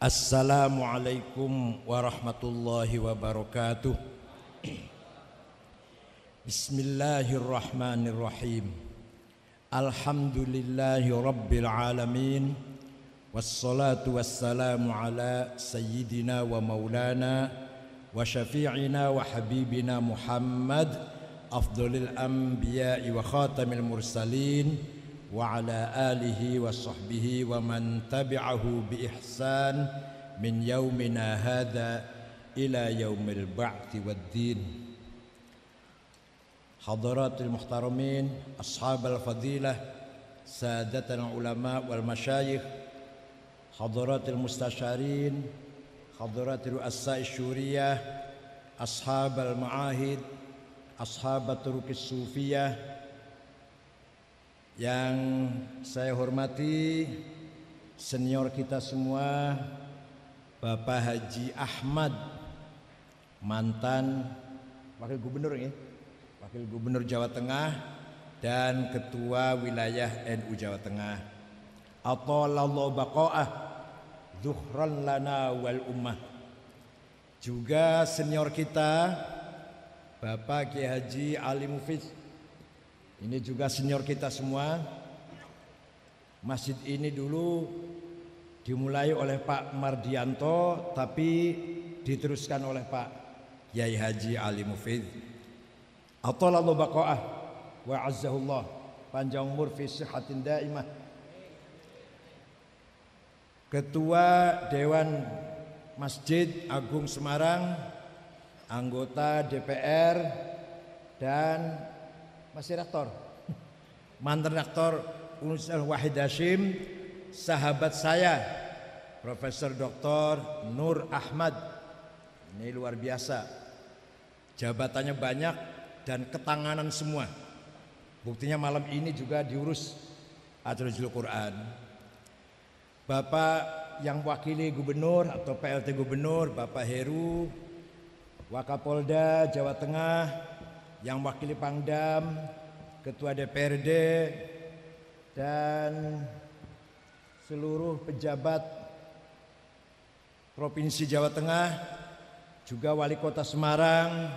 السلام عليكم ورحمة الله وبركاته. بسم الله الرحمن الرحيم. الحمد لله رب العالمين والصلاة والسلام على سيدنا ومولانا وشفيعنا وحبيبنا محمد أفضل الأنبياء وخاتم المرسلين وعلى آله وصحبه ومن تبعه بإحسان من يومنا هذا إلى يوم البعث والدين. حضرات المحترمين أصحاب الفضيلة سادتنا العلماء والمشايخ حضرات المستشارين حضرات رؤساء الشورية أصحاب المعاهد أصحاب الطرق الصوفية Yang saya hormati senior kita semua Bapak Haji Ahmad mantan wakil gubernur ya wakil gubernur Jawa Tengah dan ketua wilayah NU Jawa Tengah. Atalallahu baqa'ah zuhran lana wal ummah. Juga senior kita Bapak Kiai Haji Ali Mufiz ini juga senior kita semua. Masjid ini dulu dimulai oleh Pak Mardianto tapi diteruskan oleh Pak Yai Haji Ali Mufid. Atalallahu baqa'ah wa azzahullah. Panjang umur fi sihatin daimah. Ketua Dewan Masjid Agung Semarang, anggota DPR dan masih rektor? Mantan rektor Universitas Wahid Hashim sahabat saya Profesor Dr. Nur Ahmad. Ini luar biasa. Jabatannya banyak dan ketanganan semua. Buktinya malam ini juga diurus Atrujul Quran. Bapak yang wakili gubernur atau PLT gubernur Bapak Heru Wakapolda Jawa Tengah yang wakili Pangdam, Ketua DPRD dan seluruh pejabat Provinsi Jawa Tengah, juga Wali Kota Semarang,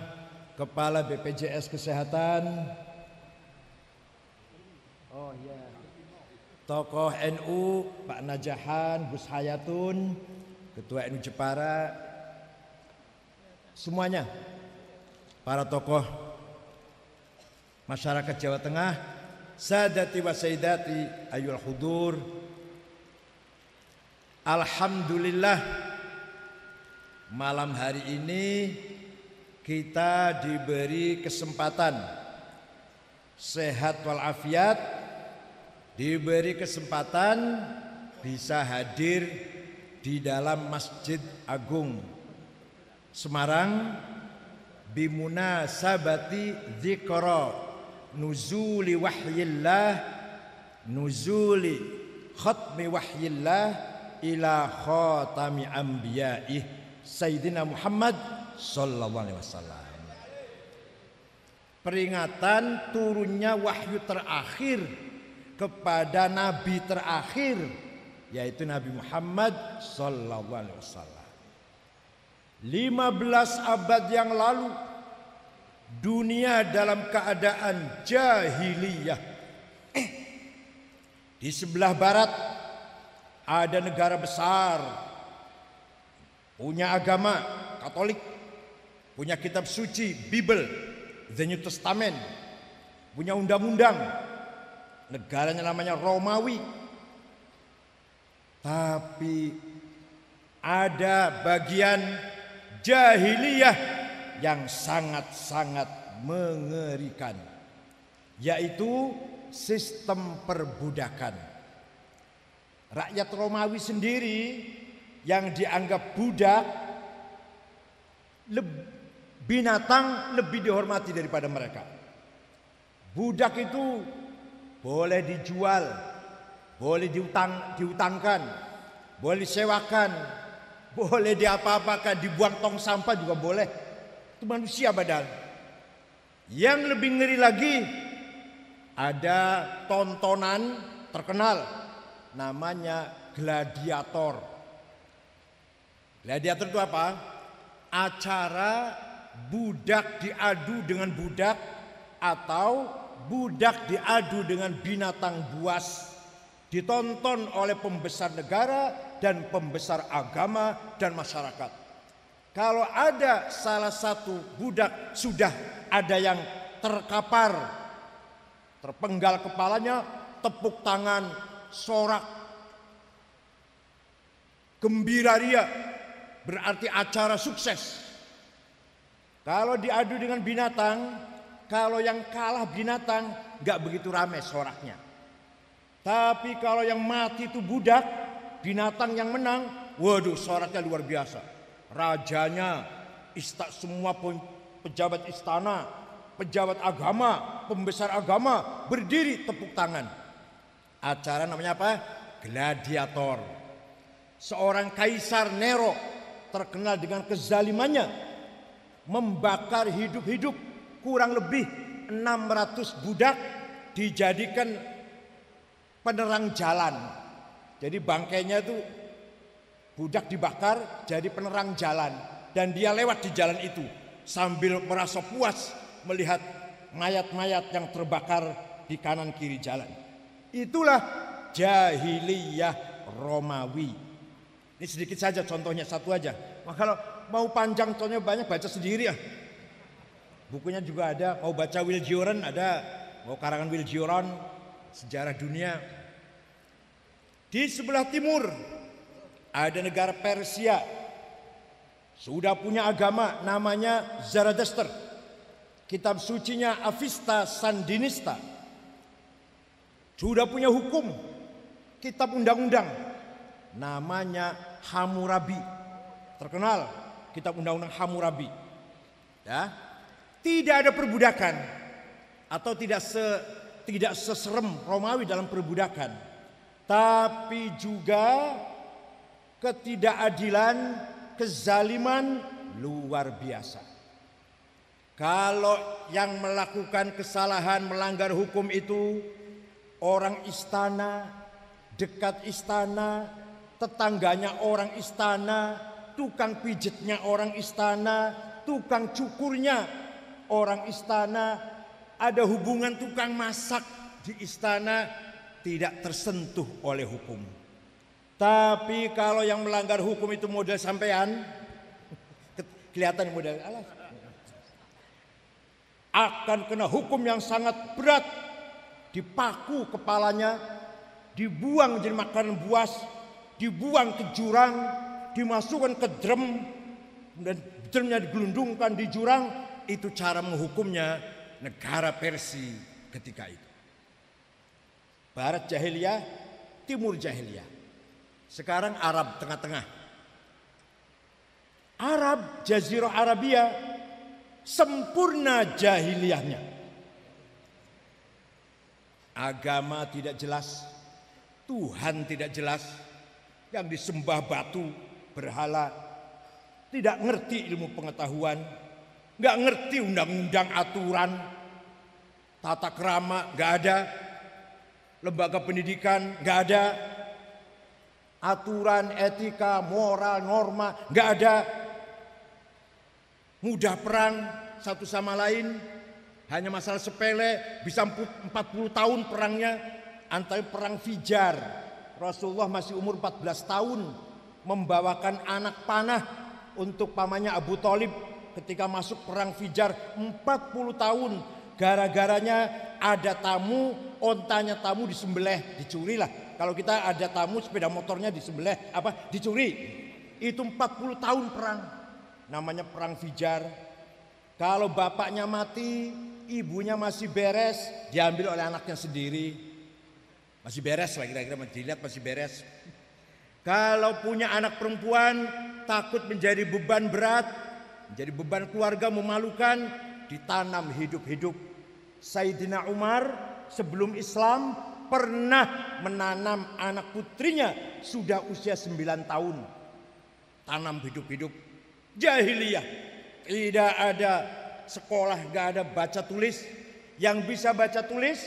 Kepala BPJS Kesehatan, oh ya, tokoh NU Pak Najahan, Gus Hayatun, Ketua NU Jepara, semuanya para tokoh masyarakat Jawa Tengah sadati wa sayyidati ayul hudur. Alhamdulillah malam hari ini kita diberi kesempatan. Sehat walafiat diberi kesempatan bisa hadir di dalam Masjid Agung Semarang bimuna sabati dzikra nuzuli wahyillah nuzuli khatmi wahyillah ila khatami anbiya'ih Sayyidina Muhammad sallallahu alaihi wasallam. Peringatan turunnya wahyu terakhir kepada nabi terakhir yaitu Nabi Muhammad sallallahu alaihi wasallam. 15 abad yang lalu dunia dalam keadaan jahiliyah. Eh, di sebelah barat ada negara besar punya agama Katolik, punya kitab suci Bible, The New Testament, punya undang-undang. Negaranya namanya Romawi. Tapi ada bagian jahiliyah yang sangat-sangat mengerikan yaitu sistem perbudakan. Rakyat Romawi sendiri yang dianggap budak binatang lebih dihormati daripada mereka. Budak itu boleh dijual, boleh diutang, diutangkan, boleh disewakan, boleh diapa-apakan, dibuang tong sampah juga boleh. Itu manusia badal. Yang lebih ngeri lagi ada tontonan terkenal namanya gladiator. Gladiator itu apa? Acara budak diadu dengan budak atau budak diadu dengan binatang buas ditonton oleh pembesar negara dan pembesar agama dan masyarakat. Kalau ada salah satu budak sudah ada yang terkapar, terpenggal kepalanya, tepuk tangan, sorak, gembira ria, berarti acara sukses. Kalau diadu dengan binatang, kalau yang kalah binatang nggak begitu ramai soraknya. Tapi kalau yang mati itu budak, binatang yang menang, waduh soraknya luar biasa. Rajanya, istak semua pejabat istana, pejabat agama, pembesar agama berdiri tepuk tangan. Acara namanya apa? Gladiator. Seorang kaisar Nero terkenal dengan kezalimannya membakar hidup-hidup kurang lebih 600 budak dijadikan penerang jalan. Jadi bangkainya itu budak dibakar jadi penerang jalan dan dia lewat di jalan itu sambil merasa puas melihat mayat-mayat yang terbakar di kanan kiri jalan. Itulah jahiliyah Romawi. Ini sedikit saja contohnya satu aja. Maka kalau mau panjang contohnya banyak baca sendiri ya. Bukunya juga ada, mau baca Will Joran ada, mau karangan Will Joran sejarah dunia. Di sebelah timur ada negara Persia. Sudah punya agama namanya Zarathustra. Kitab sucinya Avista Sandinista. Sudah punya hukum, kitab undang-undang namanya Hammurabi. Terkenal kitab undang-undang Hammurabi. Ya. Tidak ada perbudakan atau tidak se tidak seserem Romawi dalam perbudakan. Tapi juga ketidakadilan, kezaliman luar biasa. Kalau yang melakukan kesalahan melanggar hukum itu orang istana, dekat istana, tetangganya orang istana, tukang pijetnya orang istana, tukang cukurnya orang istana, ada hubungan tukang masak di istana tidak tersentuh oleh hukum. Tapi kalau yang melanggar hukum itu model sampean, kelihatan model alas. Akan kena hukum yang sangat berat, dipaku kepalanya, dibuang jadi makanan buas, dibuang ke jurang, dimasukkan ke drum dan drumnya digelundungkan di jurang itu cara menghukumnya negara Persia ketika itu. Barat jahiliyah, timur jahiliyah. Sekarang Arab tengah-tengah. Arab, Jazirah Arabia sempurna jahiliyahnya. Agama tidak jelas, Tuhan tidak jelas, yang disembah batu, berhala, tidak ngerti ilmu pengetahuan, nggak ngerti undang-undang aturan, tata kerama nggak ada, lembaga pendidikan nggak ada, aturan etika, moral, norma nggak ada, mudah perang satu sama lain, hanya masalah sepele bisa 40 tahun perangnya. Antara perang Fijar Rasulullah masih umur 14 tahun membawakan anak panah untuk pamannya Abu Talib. Ketika masuk perang Fijar 40 tahun gara-garanya ada tamu ontanya tamu disembelih dicuri lah kalau kita ada tamu sepeda motornya disembelih apa dicuri. Itu 40 tahun perang. Namanya perang Fijar. Kalau bapaknya mati ibunya masih beres diambil oleh anaknya sendiri. Masih beres lah kira-kira dilihat masih beres. Kalau punya anak perempuan takut menjadi beban berat, menjadi beban keluarga memalukan, ditanam hidup-hidup. Sayyidina Umar sebelum Islam pernah menanam anak putrinya sudah usia 9 tahun. Tanam hidup-hidup. Jahiliyah. Tidak ada sekolah, gak ada baca tulis. Yang bisa baca tulis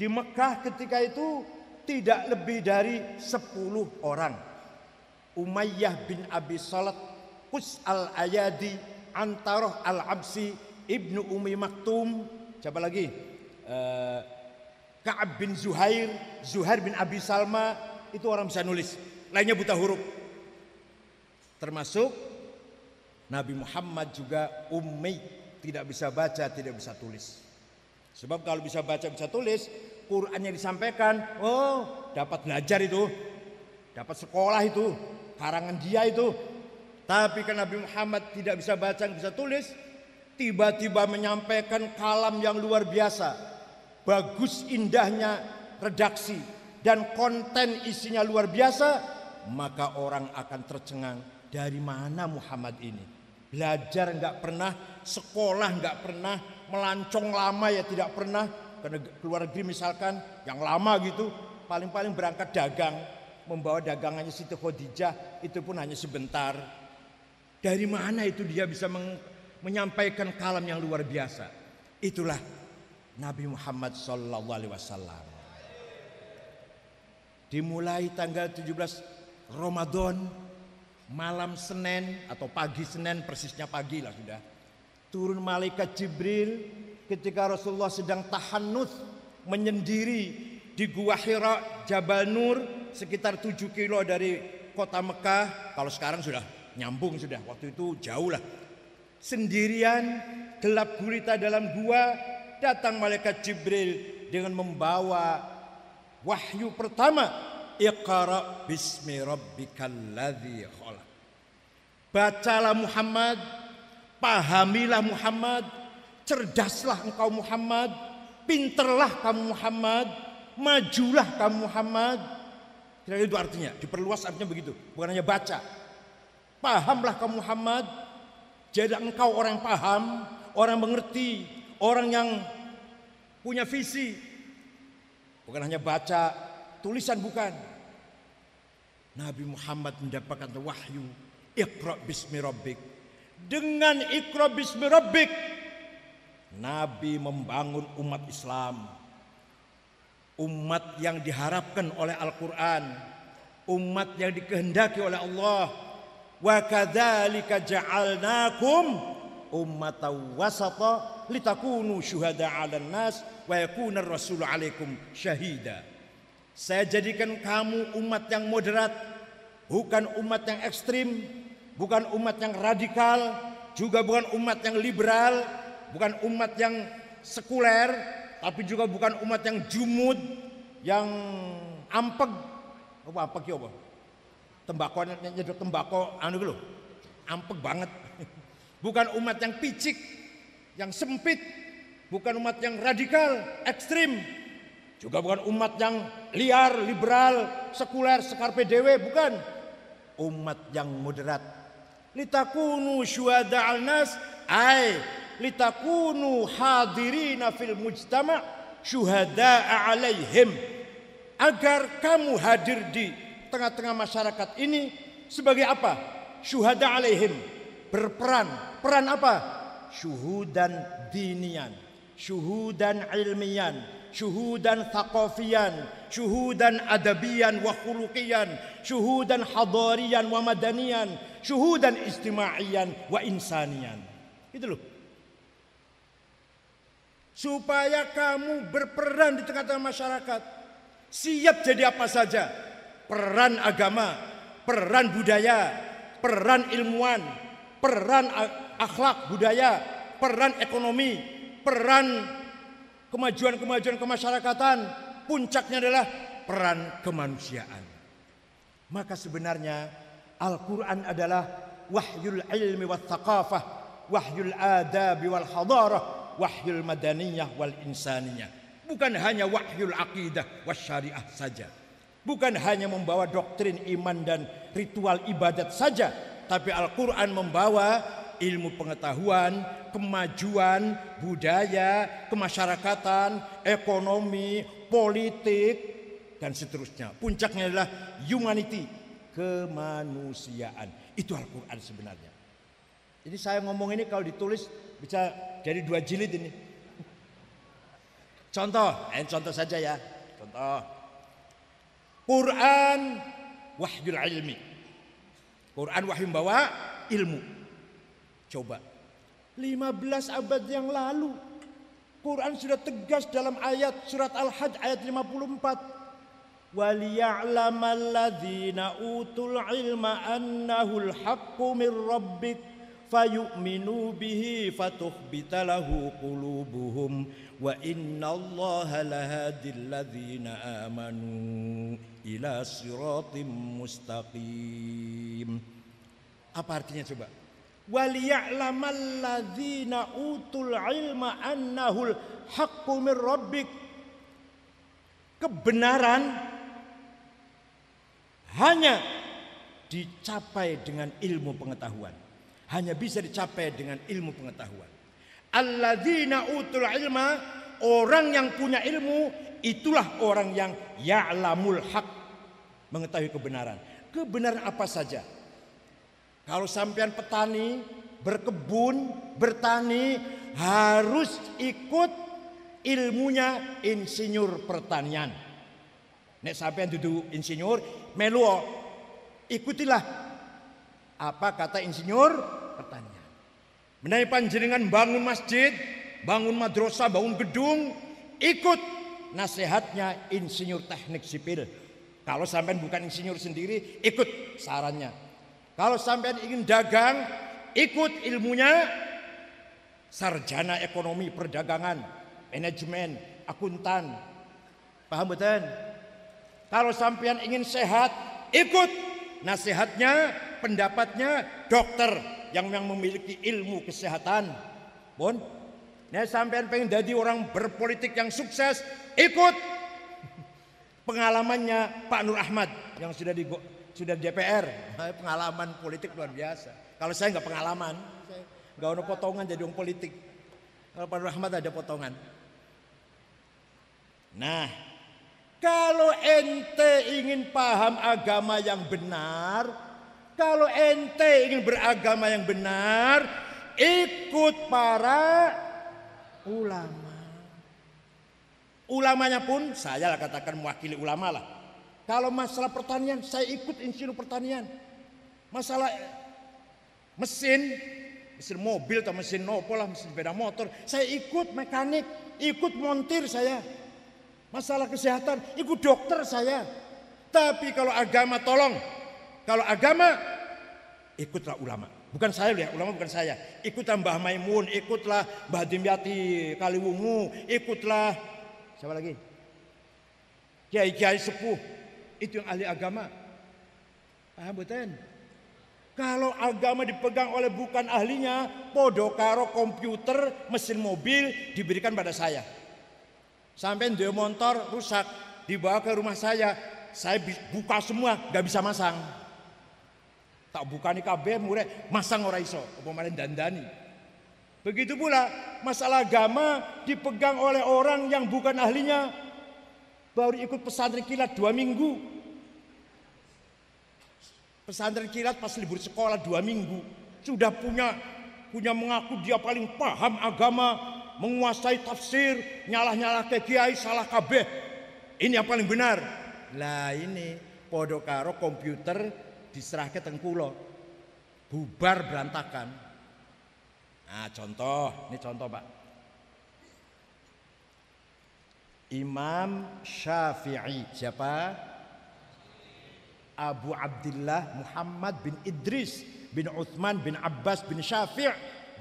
di Mekah ketika itu tidak lebih dari 10 orang. Umayyah bin Abi Salat, Qus al-Ayadi, Antaroh al-Absi, Ibnu Umi Maktum, siapa lagi? Uh, Ka'ab bin Zuhair, Zuhair bin Abi Salma, itu orang bisa nulis. Lainnya buta huruf. Termasuk Nabi Muhammad juga ummi, tidak bisa baca, tidak bisa tulis. Sebab kalau bisa baca, bisa tulis, Quran yang disampaikan, oh dapat belajar itu, dapat sekolah itu, karangan dia itu. Tapi kan Nabi Muhammad tidak bisa baca, bisa tulis, tiba-tiba menyampaikan kalam yang luar biasa. Bagus indahnya redaksi dan konten isinya luar biasa, maka orang akan tercengang dari mana Muhammad ini. Belajar nggak pernah, sekolah nggak pernah, melancong lama ya tidak pernah. Karena keluar negeri misalkan yang lama gitu, paling-paling berangkat dagang, membawa dagangannya Siti Khadijah itu pun hanya sebentar. Dari mana itu dia bisa menyampaikan kalam yang luar biasa? Itulah Nabi Muhammad Sallallahu Alaihi Wasallam. Dimulai tanggal 17 Ramadan malam Senin atau pagi Senin persisnya pagi lah sudah. Turun malaikat Jibril ketika Rasulullah sedang tahannuth menyendiri di Gua Hira Jabal Nur sekitar 7 kilo dari kota Mekah. Kalau sekarang sudah nyambung sudah waktu itu jauh lah. Sendirian gelap gulita dalam gua datang malaikat Jibril dengan membawa wahyu pertama. Iqra bismi rabbikal ladzi khalaq. Bacalah Muhammad pahamilah Muhammad cerdaslah engkau Muhammad pinterlah kamu Muhammad majulah kamu Muhammad. Kira itu artinya diperluas artinya begitu bukan hanya baca. Pahamlah kamu Muhammad jadi engkau orang yang paham orang yang mengerti orang yang punya visi bukan hanya baca tulisan bukan. Nabi Muhammad mendapatkan wahyu Iqra bismi rabbik. Dengan Iqra bismi rabbik Nabi membangun umat Islam. Umat yang diharapkan oleh Al-Qur'an umat yang dikehendaki oleh Allah. Wa kadzalika ja'alnakum ummatan wasata litakunu syuhada 'alan nas wa yakuna ar-rasulu 'alaikum syahida. Saya jadikan kamu umat yang moderat bukan umat yang ekstrim bukan umat yang radikal juga bukan umat yang liberal bukan umat yang sekuler tapi juga bukan umat yang jumud yang ampeg. Apa ampeg ya apa? Tembakau nyedot tembakau anu gitu ampeg banget. Bukan umat yang picik yang sempit bukan umat yang radikal ekstrim juga bukan umat yang liar liberal sekuler sekarpe dewe bukan. Umat yang moderat. Litakunu syuhada al nas ay litakunu hadirina fil mujtama syuhada alaihim agar kamu hadir di tengah-tengah masyarakat ini sebagai apa? Syuhada alaihim berperan. Peran apa syuhudan dinian syuhudan ilmian syuhudan thaqafiyan syuhudan adabiyan wa khuluqiyan syuhudan hadariyan wa madaniyan syuhudan istimaiyan wa insaniyan itu loh. Supaya kamu berperan di tengah-tengah masyarakat. Siap jadi apa saja. Peran agama peran budaya peran ilmuwan peran akhlak budaya peran ekonomi peran kemajuan-kemajuan kemasyarakatan puncaknya adalah peran kemanusiaan maka sebenarnya Al-Quran adalah wahyul ilmi wal thaqafah wahyul adabi wal hadarah wahyul madaniyah wal insaniyah. Bukan hanya wahyul aqidah was syariah saja. Bukan hanya membawa doktrin iman dan ritual ibadat saja, tapi Al-Qur'an membawa ilmu pengetahuan, kemajuan, budaya, kemasyarakatan, ekonomi, politik dan seterusnya. Puncaknya adalah humanity, kemanusiaan. Itu Al-Qur'an sebenarnya. Jadi saya ngomong ini kalau ditulis bisa jadi dua jilid ini. Contoh, eh, contoh saja ya. Contoh. Quran wahyul ilmi. Quran wahyu bawa ilmu. Coba. 15 abad yang lalu Quran sudah tegas dalam ayat surat Al-Hajj ayat 54 وَلِيَعْلَمَ utul ilma الْعِلْمَ أَنَّهُ الْحَقُّ مِنْ فَيُؤْمِنُوا bihi فَتُخْبِتَ لَهُ قُلُوبُهُمْ wa اللَّهَ lahadil الَّذِينَ amanu إِلَى siratim mustaqim. Apa artinya coba? Waliya'lamal ladzina utul ilma annahul haqqu min rabbik kebenaran hanya dicapai dengan ilmu pengetahuan. Hanya bisa dicapai dengan ilmu pengetahuan. Alladzina utul ilma, orang yang punya ilmu, itulah orang yang ya'lamul haq, mengetahui kebenaran. Kebenaran apa saja? Kalau sampean petani, berkebun, bertani, harus ikut ilmunya insinyur pertanian. Nek sampean duduk insinyur, meluo ikutilah apa kata insinyur pertanian. Menawi panjenengan bangun masjid, bangun madrasah, bangun gedung, ikut nasihatnya insinyur teknik sipil. Kalau sampean bukan insinyur sendiri, ikut sarannya. Kalau sampean ingin dagang, ikut ilmunya sarjana ekonomi perdagangan, manajemen, akuntan. Paham betul? Kalau sampean ingin sehat, ikut nasihatnya, pendapatnya dokter yang yang memiliki ilmu kesehatan. Bon, nah sampean pengen jadi orang berpolitik yang sukses, ikut pengalamannya Pak Nur Ahmad yang sudah di sudah DPR. Pengalaman politik luar biasa. Kalau saya nggak pengalaman, nggak ada potongan jadi orang politik. Kalau Pak Nur Ahmad ada potongan. Nah, kalau ente ingin paham agama yang benar, kalau ente ingin beragama yang benar, ikut para ulama. Ulamanya pun saya lah katakan mewakili ulama lah. Kalau masalah pertanian, saya ikut insinyur pertanian. Masalah mesin, mesin mobil atau mesin nopo lah, mesin sepeda motor, saya ikut mekanik, ikut montir saya. Masalah kesehatan, ikut dokter saya. Tapi kalau agama tolong, kalau agama ikutlah ulama. Bukan saya ya, ulama bukan saya. Ikutlah Mbah Maimun, ikutlah Mbah Dimyati Kaliwungu, ikutlah siapa lagi? Kiai-kiai sepuh. Itu yang ahli agama. Paham betul? Kalau agama dipegang oleh bukan ahlinya, podo karo komputer, mesin mobil diberikan pada saya. Sampai dia motor rusak, dibawa ke rumah saya. Saya buka semua, gak bisa masang. Tak buka nih KB murah, masang orang iso, kemarin dandani. Begitu pula masalah agama dipegang oleh orang yang bukan ahlinya. Baru ikut pesantren kilat dua minggu. Pesantren kilat pas libur sekolah dua minggu. Sudah punya punya mengaku dia paling paham agama, menguasai tafsir, nyalah-nyalah ke kiai salah kabeh. Ini yang paling benar. Lah ini podo karo komputer diserahke teng kula. Bubar berantakan. Nah, contoh, ini contoh, Pak. Imam Syafi'i siapa? Abu Abdullah Muhammad bin Idris bin Uthman bin Abbas bin Syafi'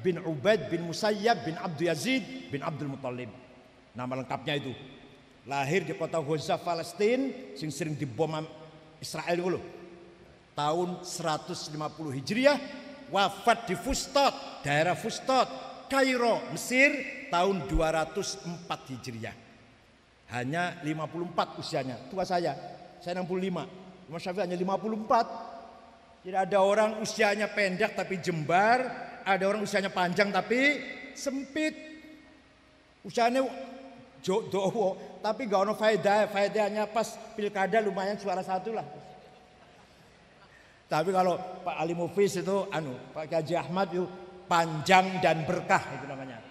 bin Ubaid bin Musayyab bin Abdul Yazid bin Abdul Muttalib. Nama lengkapnya itu. Lahir di kota Gaza Palestina sing sering dibom Israel dulu. Tahun 150 Hijriah wafat di Fustat, daerah Fustat, Kairo, Mesir tahun 204 Hijriah. Hanya 54 usianya, tua saya. Saya 65. Imam Syafi'i hanya 54. Tidak ada orang usianya pendek tapi jembar, ada orang usianya panjang tapi sempit. Usianya dowo tapi gak ono faedah, faedahnya pas pilkada lumayan suara satu lah. Tapi kalau Pak Ali Mufis itu anu, Pak Gaji Ahmad itu panjang dan berkah itu namanya.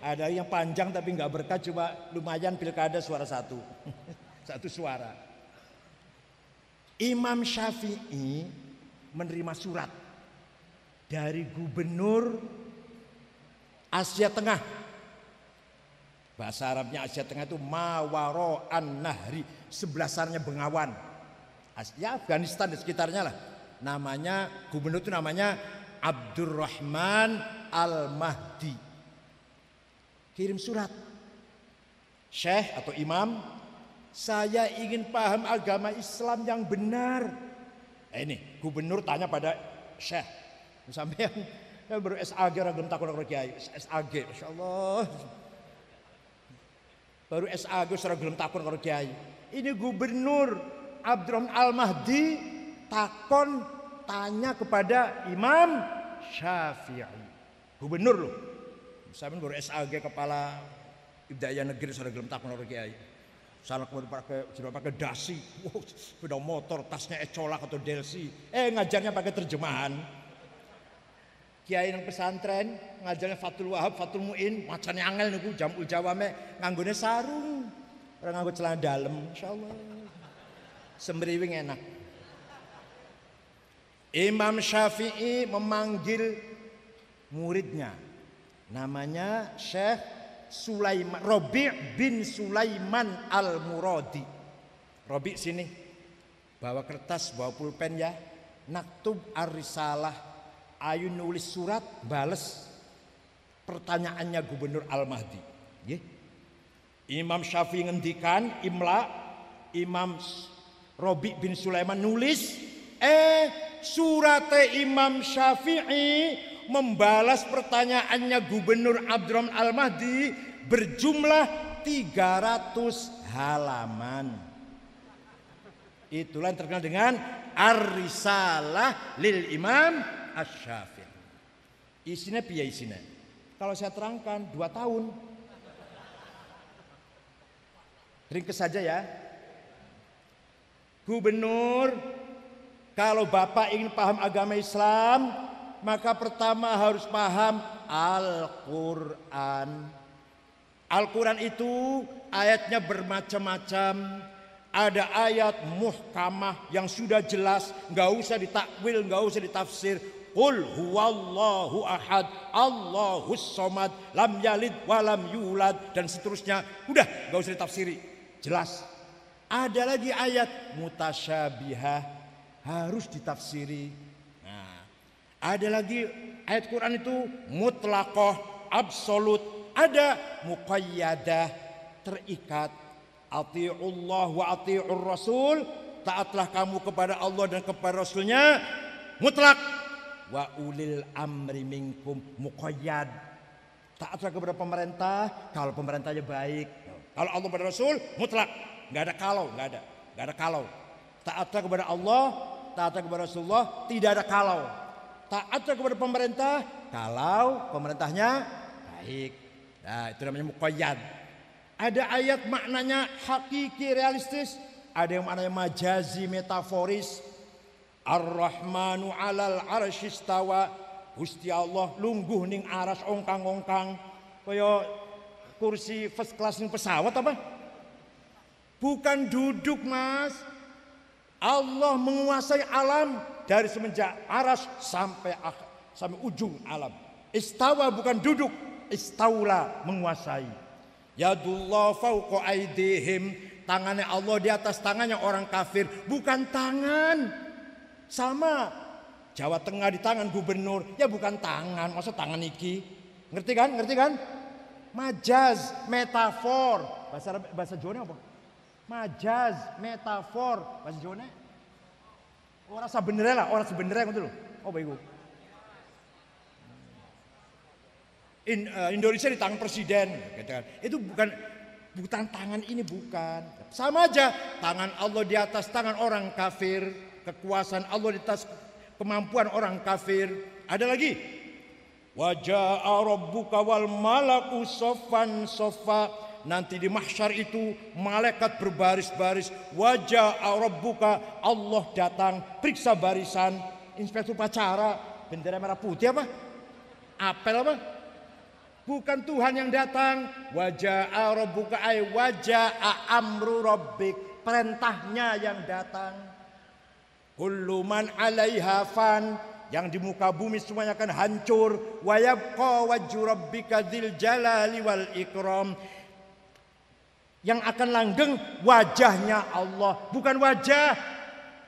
Ada yang panjang tapi nggak berkah cuma lumayan pilkada suara satu. satu suara. Imam Syafi'i menerima surat dari gubernur Asia Tengah. Bahasa Arabnya Asia Tengah itu Mawaro an Nahri, sebelah sananya Bengawan. Ya Afghanistan dan sekitarnya lah. Namanya gubernur itu namanya Abdurrahman Al-Mahdi. Kirim surat. Syekh atau imam, saya ingin paham agama Islam yang benar. Eh, ini gubernur tanya pada Syekh. Sampai yang baru SAG orang belum takut orang kiai. SAG, Masya Allah. Baru SAG orang belum takut orang kiai. Ini gubernur Abdurrahman Al-Mahdi takon tanya kepada Imam Syafi'i. Gubernur loh. Sampai baru SAG kepala Ibdaya negeri sudah belum takon orang kiai. Salah kemudian pakai sudah pakai dasi, wow, sepeda motor, tasnya ecolak atau delsi. Eh ngajarnya pakai terjemahan. Kiai yang pesantren ngajarnya Fatul Wahab, Fatul Muin, macamnya angel niku jamul jawame nganggone sarung. Orang nganggo celana dalam, insyaallah. Sembriwing enak. Imam Syafi'i memanggil muridnya. Namanya Syekh Sulaiman Robi' bin Sulaiman Al-Muradi. Robi sini. Bawa kertas, bawa pulpen ya. Naktub ar-risalah ayu nulis surat bales pertanyaannya Gubernur Al-Mahdi. Yeah. Imam Syafi'i ngendikan imla Imam Robi bin Sulaiman nulis eh surat Imam Syafi'i membalas pertanyaannya Gubernur Abdurrahman Al-Mahdi berjumlah 300 halaman. Itulah yang terkenal dengan Ar-Risalah lil Imam Asy-Syafi'i. Isinya piye isinya? Kalau saya terangkan dua tahun. Ringkes saja ya. Gubernur, kalau Bapak ingin paham agama Islam, maka pertama harus paham Al-Quran. Al-Quran itu ayatnya bermacam-macam, ada ayat muhkamah yang sudah jelas, nggak usah ditakwil, nggak usah ditafsir. Qul huwallahu ahad, Allahus somad, lam yalid walam yulad dan seterusnya. Udah, nggak usah ditafsiri. Jelas. Ada lagi ayat mutasyabihah harus ditafsiri. Ada lagi ayat Quran itu mutlakoh, absolut, ada muqayyadah, terikat. Ati'ullah wa ati'ur rasul, taatlah kamu kepada Allah dan kepada Rasulnya. Mutlak. Wa ulil amri minkum muqayyad. Taatlah kepada pemerintah kalau pemerintahnya baik. Kalau Allah kepada Rasul mutlak. Nggak ada kalau nggak ada. Nggak ada kalau. Taatlah kepada Allah taatlah kepada Rasulullah tidak ada kalau taatlah kepada pemerintah kalau pemerintahnya baik. Nah itu namanya muqayyad. Ada ayat maknanya hakiki realistis ada yang maknanya majazi metaforis. Ar-Rahmanu alal arsyistawa Gusti Allah lungguh ning aras ongkang-ongkang. Kaya kursi first class ning pesawat apa? Bukan duduk, Mas. Allah menguasai alam dari semenjak aras sampai sampai ujung alam. Istawa bukan duduk, istaula menguasai. Yadullah fauqa aidihim, tangannya Allah di atas tangannya orang kafir, bukan tangan sama Jawa Tengah di tangan gubernur, ya bukan tangan, masa tangan iki. Ngerti kan? Ngerti kan? Majaz, metafor. Bahasa bahasa Jawa apa? Majaz, metafor. Bahasa Jawa Orang sebenarnya lah, orang sebenarnya gitu loh. Oh baik In, uh, Indonesia di tangan presiden. Itu bukan bukan tangan ini bukan. Sama aja, tangan Allah di atas tangan orang kafir kekuasaan Allah di atas kemampuan orang kafir. Ada lagi. Wajah rabbuka wal malaku sofan sofa. Nanti di mahsyar itu malaikat berbaris-baris. Wajah rabbuka Allah datang periksa barisan. Inspektur pacara bendera merah putih apa? Apel apa? Bukan Tuhan yang datang. Wajah rabbuka ay wajah amru rabbik. Perintahnya yang datang. Kullu man 'alaiha yang di muka bumi semuanya akan hancur wa yabqa wajhu rabbika dzil jalali wal ikram yang akan langgeng wajahnya Allah bukan wajah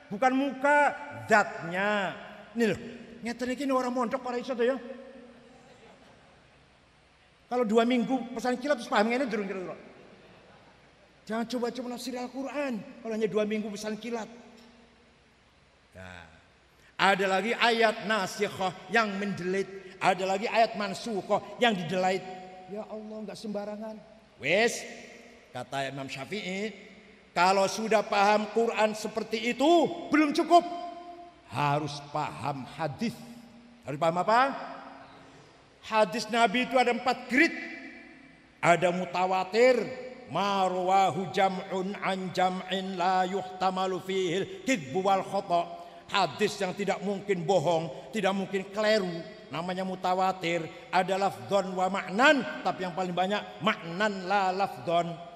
bukan muka zatnya ini loh ngeten iki orang mondok orang iso ya kalau dua minggu pesan kilat terus paham ini durung kira Jangan coba-coba nafsir Al-Quran. Kalau hanya dua minggu pesan kilat. Nah, ada lagi ayat nasikhah yang mendelit. Ada lagi ayat mansukhah yang didelait. Ya Allah nggak sembarangan. Wes, kata Imam Syafi'i, kalau sudah paham Quran seperti itu belum cukup. Harus paham hadis. Harus paham apa? Hadis Nabi itu ada empat grid. Ada mutawatir, marwahu jam'un an jam'in la yuhtamalu fihil kidbu wal khata hadis yang tidak mungkin bohong tidak mungkin keliru namanya mutawatir ada lafdon wa maknan tapi yang paling banyak maknan la lafdon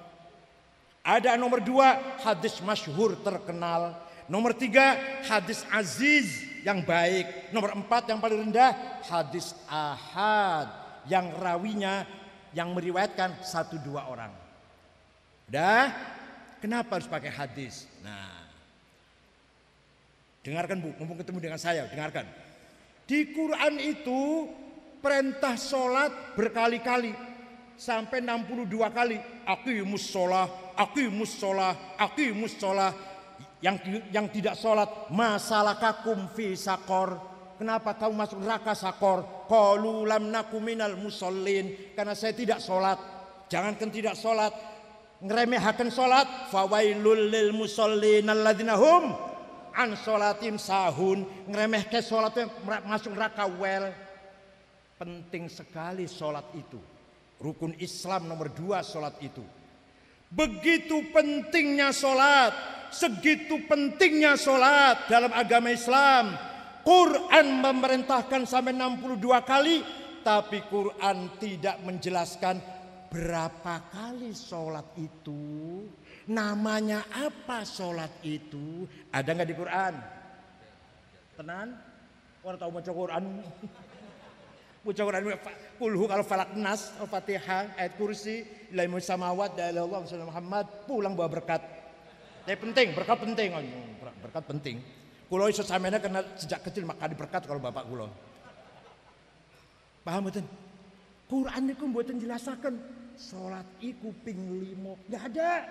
ada nomor dua hadis masyhur terkenal. Nomor tiga hadis aziz yang baik. Nomor empat yang paling rendah hadis ahad yang rawinya yang meriwayatkan satu dua orang. Dah, kenapa harus pakai hadis? Nah, dengarkan bu, mumpung ketemu dengan saya, dengarkan. Di Quran itu perintah sholat berkali-kali sampai 62 kali. Aqimus sholah, aqimus sholah, aqimus sholah. Yang yang tidak sholat masalah kakum fi sakor. Kenapa kamu masuk neraka sakor? Qalu lam nakuminal musallin. Karena saya tidak sholat. Jangankan tidak sholat, ngeremehaken salat fawailul lil musallin alladzina hum an salatim sahun ngremehke salat masuk neraka wel penting sekali salat itu rukun Islam nomor dua salat itu begitu pentingnya salat segitu pentingnya salat dalam agama Islam Quran memerintahkan sampai 62 kali tapi Quran tidak menjelaskan Berapa kali sholat itu? Namanya apa sholat itu? Ada nggak di Quran? Tenan? Orang tahu baca Quran? Baca Quran kulhu kalau falak nas, al-fatihah, ayat kursi, ilmu samawat, dari Allah Muhammad, pulang bawa berkat. Tapi penting, berkat penting. Oh, berkat penting. Kulo iso samena karena sejak kecil makan berkat kalau bapak kulo. Paham betul? Quran itu buatan jelasakan Sholat iku ping limo. Gak ada.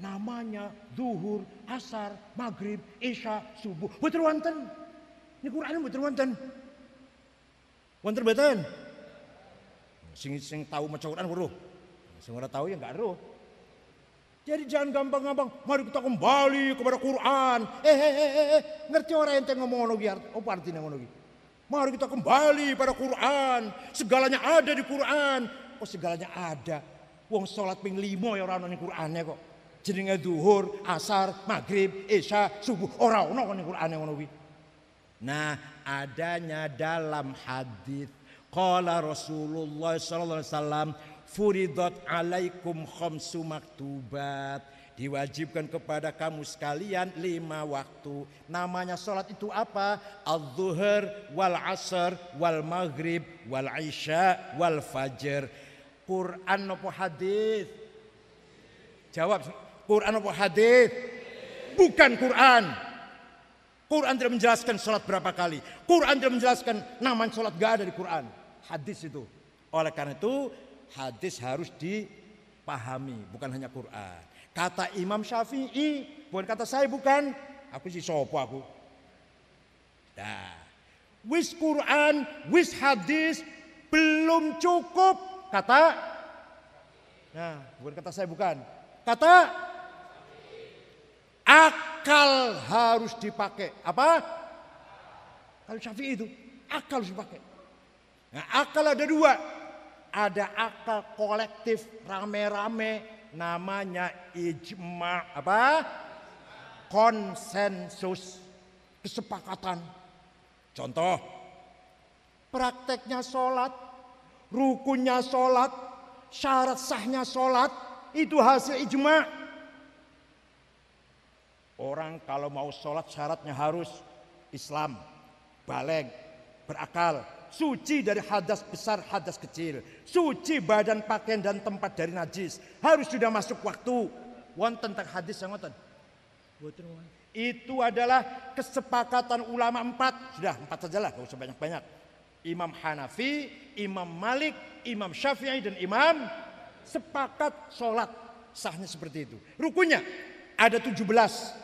Namanya zuhur, asar, maghrib, isya, subuh. Betul wonten. Ini Quran betul wonten. Wonten betul. Sing sing tahu maca Quran weruh. Sing ora tahu ya enggak roh. Jadi jangan gampang-gampang. Mari kita kembali kepada Quran. Eh, eh, eh, eh, eh. ngerti orang yang ngomong ngono Apa artinya ngono Mari kita kembali pada Quran. Segalanya ada di Quran oh segalanya ada. Wong sholat ping limo ya orang ning Qur'ane kok. Jenenge duhur, asar, maghrib, isya, subuh ora ono ning Qur'ane ngono kuwi. Nah, adanya dalam hadis qala Rasulullah sallallahu alaihi wasallam furidat alaikum khamsu maktubat diwajibkan kepada kamu sekalian lima waktu. Namanya sholat itu apa? Al-zuhur, wal asr, wal maghrib, wal isya, wal fajr. Quran apa hadis? Jawab, Quran apa hadis? Bukan Quran. Quran tidak menjelaskan sholat berapa kali. Quran tidak menjelaskan nama sholat gak ada di Quran. Hadis itu. Oleh karena itu hadis harus dipahami, bukan hanya Quran. Kata Imam Syafi'i, bukan kata saya bukan. Aku sih sopo aku. Nah, wis Quran, wis hadis belum cukup Kata Nah, bukan kata saya bukan. Kata akal harus dipakai. Apa? Kalau Syafi'i itu akal harus dipakai. Nah, akal ada dua. Ada akal kolektif rame-rame namanya ijma apa? Konsensus kesepakatan. Contoh, prakteknya sholat rukunnya sholat, syarat sahnya sholat, itu hasil ijma. Orang kalau mau sholat syaratnya harus Islam, baleg, berakal, suci dari hadas besar, hadas kecil, suci badan pakaian dan tempat dari najis, harus sudah masuk waktu. Wonten tentang hadis yang wonten. Itu adalah kesepakatan ulama empat. Sudah empat sajalah, gak usah banyak-banyak. Imam Hanafi, Imam Malik, Imam Syafi'i dan Imam sepakat sholat sahnya seperti itu. Rukunya ada tujuh belas.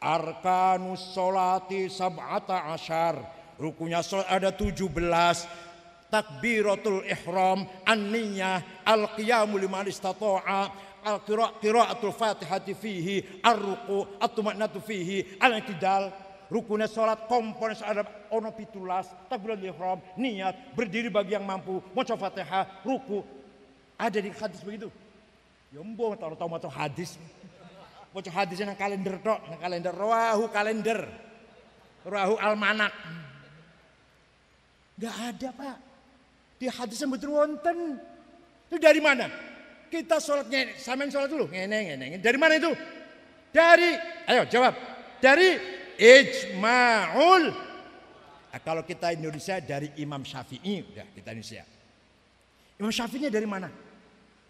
Arkanus sholati sab'ata asyar. Rukunya sholat ada tujuh belas. Takbiratul ihram, an-niyah, al-qiyamu liman istata'a, al-qira'atul fatihati fihi, ar-ruku, at-tuma'natu fihi, al-i'tidal. Rukunnya sholat komponen ada ono pitulas, takbiratul ihram, niat, berdiri bagi yang mampu, maca fatihah, ruku. Ada di hadis begitu. Ya mbong tahu-tahu maca hadis. Maca hadisnya nang kalender tok, nang kalender rawahu kalender. Rawahu almanak. Gak ada pak. Di hadisnya betul wonten. Itu dari mana? Kita sholatnya, samain sholat dulu. Ngene, ngene. Dari mana itu? Dari, ayo jawab. Dari ijma'ul. Nah, kalau kita Indonesia dari Imam Syafi'i. Udah kita Indonesia. Imam Syafi'inya dari mana?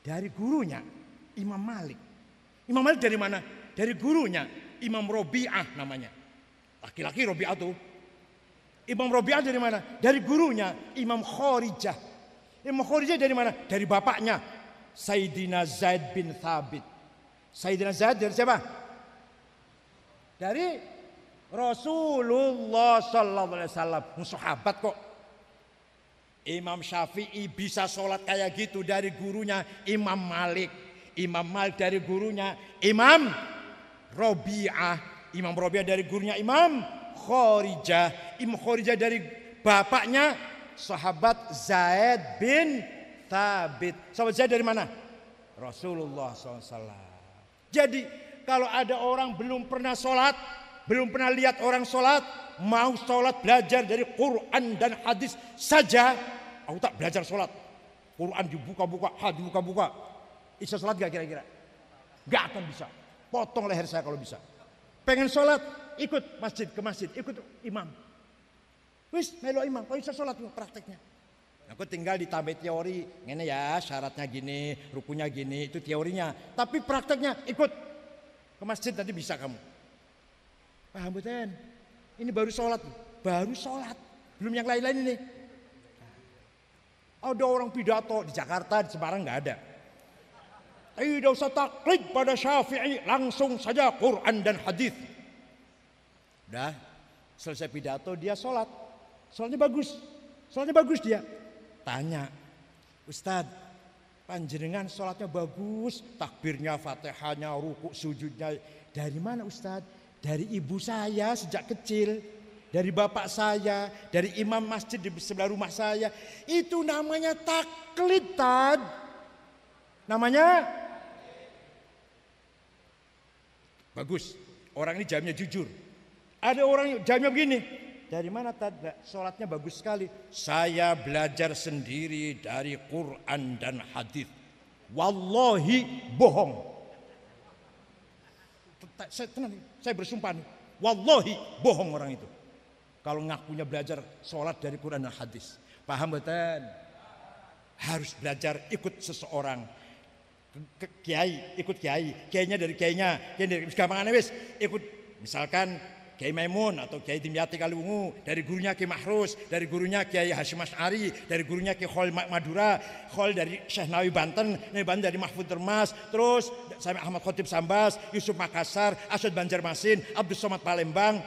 Dari gurunya Imam Malik. Imam Malik dari mana? Dari gurunya Imam Robi'ah namanya. Laki-laki Robi'ah tuh. Imam Robi'ah dari mana? Dari gurunya Imam Khorijah. Imam Khorijah dari mana? Dari bapaknya Sayyidina Zaid bin Thabit. Sayyidina Zaid dari siapa? Dari Rasulullah sallallahu alaihi wasallam. Sahabat kok. Imam Syafi'i bisa sholat kayak gitu dari gurunya Imam Malik. Imam Malik dari gurunya Imam Robi'ah. Imam Robi'ah dari gurunya Imam Khorijah. Imam Khorijah dari bapaknya sahabat Zaid bin Thabit. Sahabat Zaid dari mana? Rasulullah SAW. Jadi kalau ada orang belum pernah sholat, belum pernah lihat orang sholat, mau sholat belajar dari Quran dan hadis saja, aku tak belajar sholat. Quran dibuka-buka, hadis dibuka-buka. Bisa sholat gak kira-kira? Gak akan bisa. Potong leher saya kalau bisa. Pengen sholat, ikut masjid ke masjid, ikut imam. Wis, melo imam, kalau bisa sholat prakteknya. Aku tinggal ditambah teori, ini ya syaratnya gini, rukunya gini, itu teorinya. Tapi prakteknya ikut ke masjid nanti bisa kamu. Paham betul? Ini baru sholat, baru sholat, belum yang lain-lain ini. Ada orang pidato di Jakarta, di Semarang nggak ada. Tidak usah taklid pada Syafi'i, langsung saja Quran dan hadis. Dah, selesai pidato dia sholat. Sholatnya bagus, sholatnya bagus dia. Tanya, Ustadz, panjenengan sholatnya bagus, takbirnya, fatihahnya, ruku, sujudnya. Dari mana Ustadz? Dari ibu saya sejak kecil, dari bapak saya, dari imam masjid di sebelah rumah saya. Itu namanya taklid, Tad. Namanya Bagus. Orang ini jamnya jujur. Ada orang jamnya begini. Dari mana tadi? Sholatnya bagus sekali. Saya belajar sendiri dari Quran dan hadis. Wallahi bohong. Saya, saya bersumpah nih. Wallahi bohong orang itu. Kalau ngakunya belajar sholat dari Quran dan hadis. Paham betul? Harus belajar ikut seseorang kiai, ikut kiai, kiainya dari kiainya, kiai dari gampang wis, ikut misalkan Kiai Maimun atau Kiai Dimyati Kaliwungu, dari gurunya Kiai Mahrus, dari gurunya Kiai Hashim Asy'ari, dari gurunya Kiai Khol Madura, Khol dari Syekh Nawawi Banten, Nawawi Banten dari Mahfud Termas, terus sampai Ahmad Khotib Sambas, Yusuf Makassar, Asyad Banjarmasin, Abdul Somad Palembang,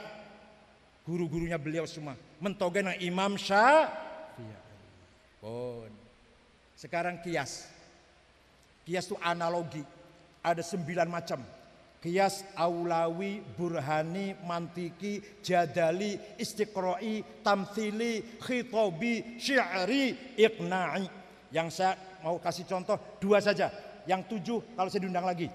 guru-gurunya beliau semua, mentogen Imam Syafi'i. Pun. Sekarang kias. Kias itu analogi. Ada sembilan macam. Kias aulawi, burhani, mantiki, jadali, istiqroi, tamthili, khitobi, syi'ri, iqna'i. Yang saya mau kasih contoh dua saja. Yang tujuh kalau saya diundang lagi.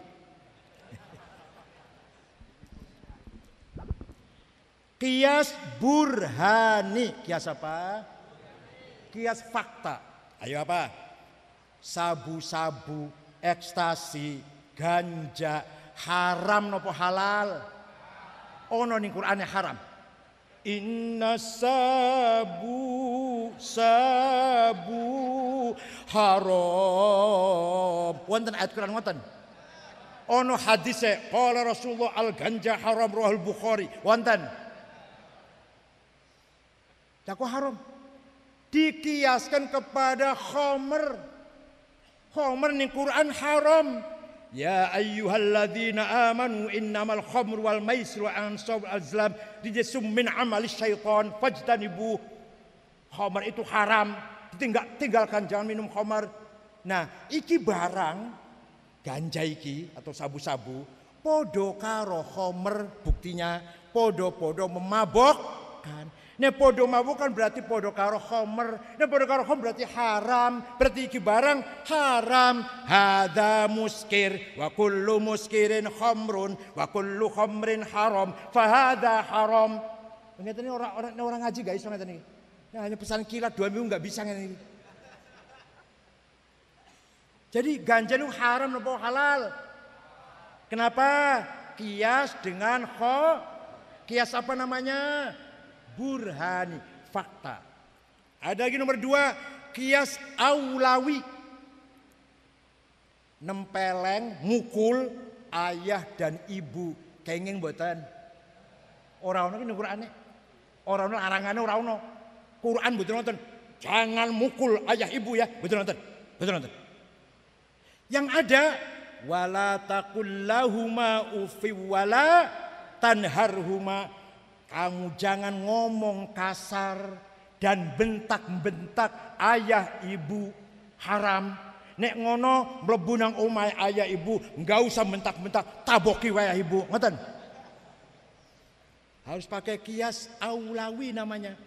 Kias burhani. Kias apa? Kias fakta. Ayo apa? Sabu-sabu, ekstasi, ganja, haram nopo halal? ono ning Qur'ane haram. Inna sabu sabu haram. Wonten ayat Quran wonten. Ono hadise qala Rasulullah al ganja haram rohul Bukhari. Wonten. Dakwah haram. Dikiaskan kepada khomer. Khomer ning Quran haram. Ya ayyuhalladzina amanu innamal khamru wal maisir wa ansab azlam rijsum min amali syaitan fajtanibu. Khamar itu haram, tinggal tinggalkan jangan minum khamar. Nah, iki barang ganja iki atau sabu-sabu podo karo khamar buktinya podo-podo memabokkan. Nek podo mabuk kan berarti podo karo khomer. Nek podo karo khomer berarti haram. Berarti iki barang haram. Hada muskir. Wa kullu muskirin khomrun. Wa kullu khomrin haram. Fahada haram. Ngeten ini orang orang orang ngaji guys ngeten ini. Nah, hanya pesan kilat dua minggu nggak bisa ngeten ini. Jadi ganja itu haram atau halal? Kenapa? Kias dengan kho. Kias apa namanya? Burhani fakta. Ada lagi nomor dua kias aulawi. Nempeleng mukul ayah dan ibu. Kenging buatan orang orang ini Quran orang orang arangannya orang orang Quran betul nonton jangan mukul ayah ibu ya. Betul nonton betul nonton yang ada wala takullahuma ufi wala tanharhuma kamu jangan ngomong kasar dan bentak-bentak ayah ibu haram. Nek ngono mlebu nang omah ayah ibu, enggak usah bentak-bentak, taboki ayah ibu. Ngoten. Harus pakai kias aulawi namanya.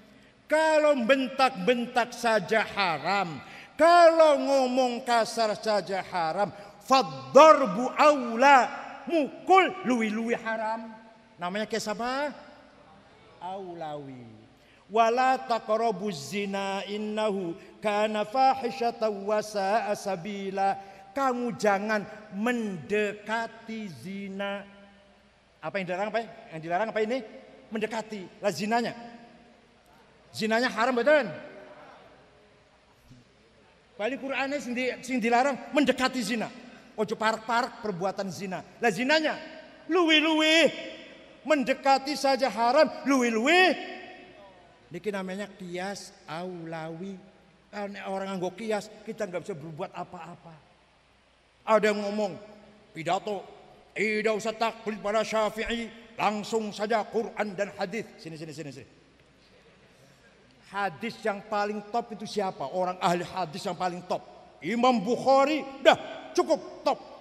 Kalau bentak-bentak saja haram, kalau ngomong kasar saja haram, faddarbu aula, mukul luwi-luwi haram. Namanya kias apa? Aulawi wala taqrabu zina innahu kana fahishatan wa sa'a sabila. Kamu jangan mendekati zina. Apa yang dilarang apa yang dilarang apa ini? Mendekati. Lah zinanya. Zinanya haram betul Balik Qurannya sing dilarang mendekati zina. Ojo park-park perbuatan zina. Lah zinanya. Luwi-luwi mendekati saja haram, luwi-luwi. Niki namanya kias aulawi. Orang nganggo kias, kita nggak bisa berbuat apa-apa. Ada yang ngomong, pidato, tidak usah taklid pada syafi'i, langsung saja Quran dan hadis. Sini, sini, sini, sini. Hadis yang paling top itu siapa? Orang ahli hadis yang paling top. Imam Bukhari, dah cukup top.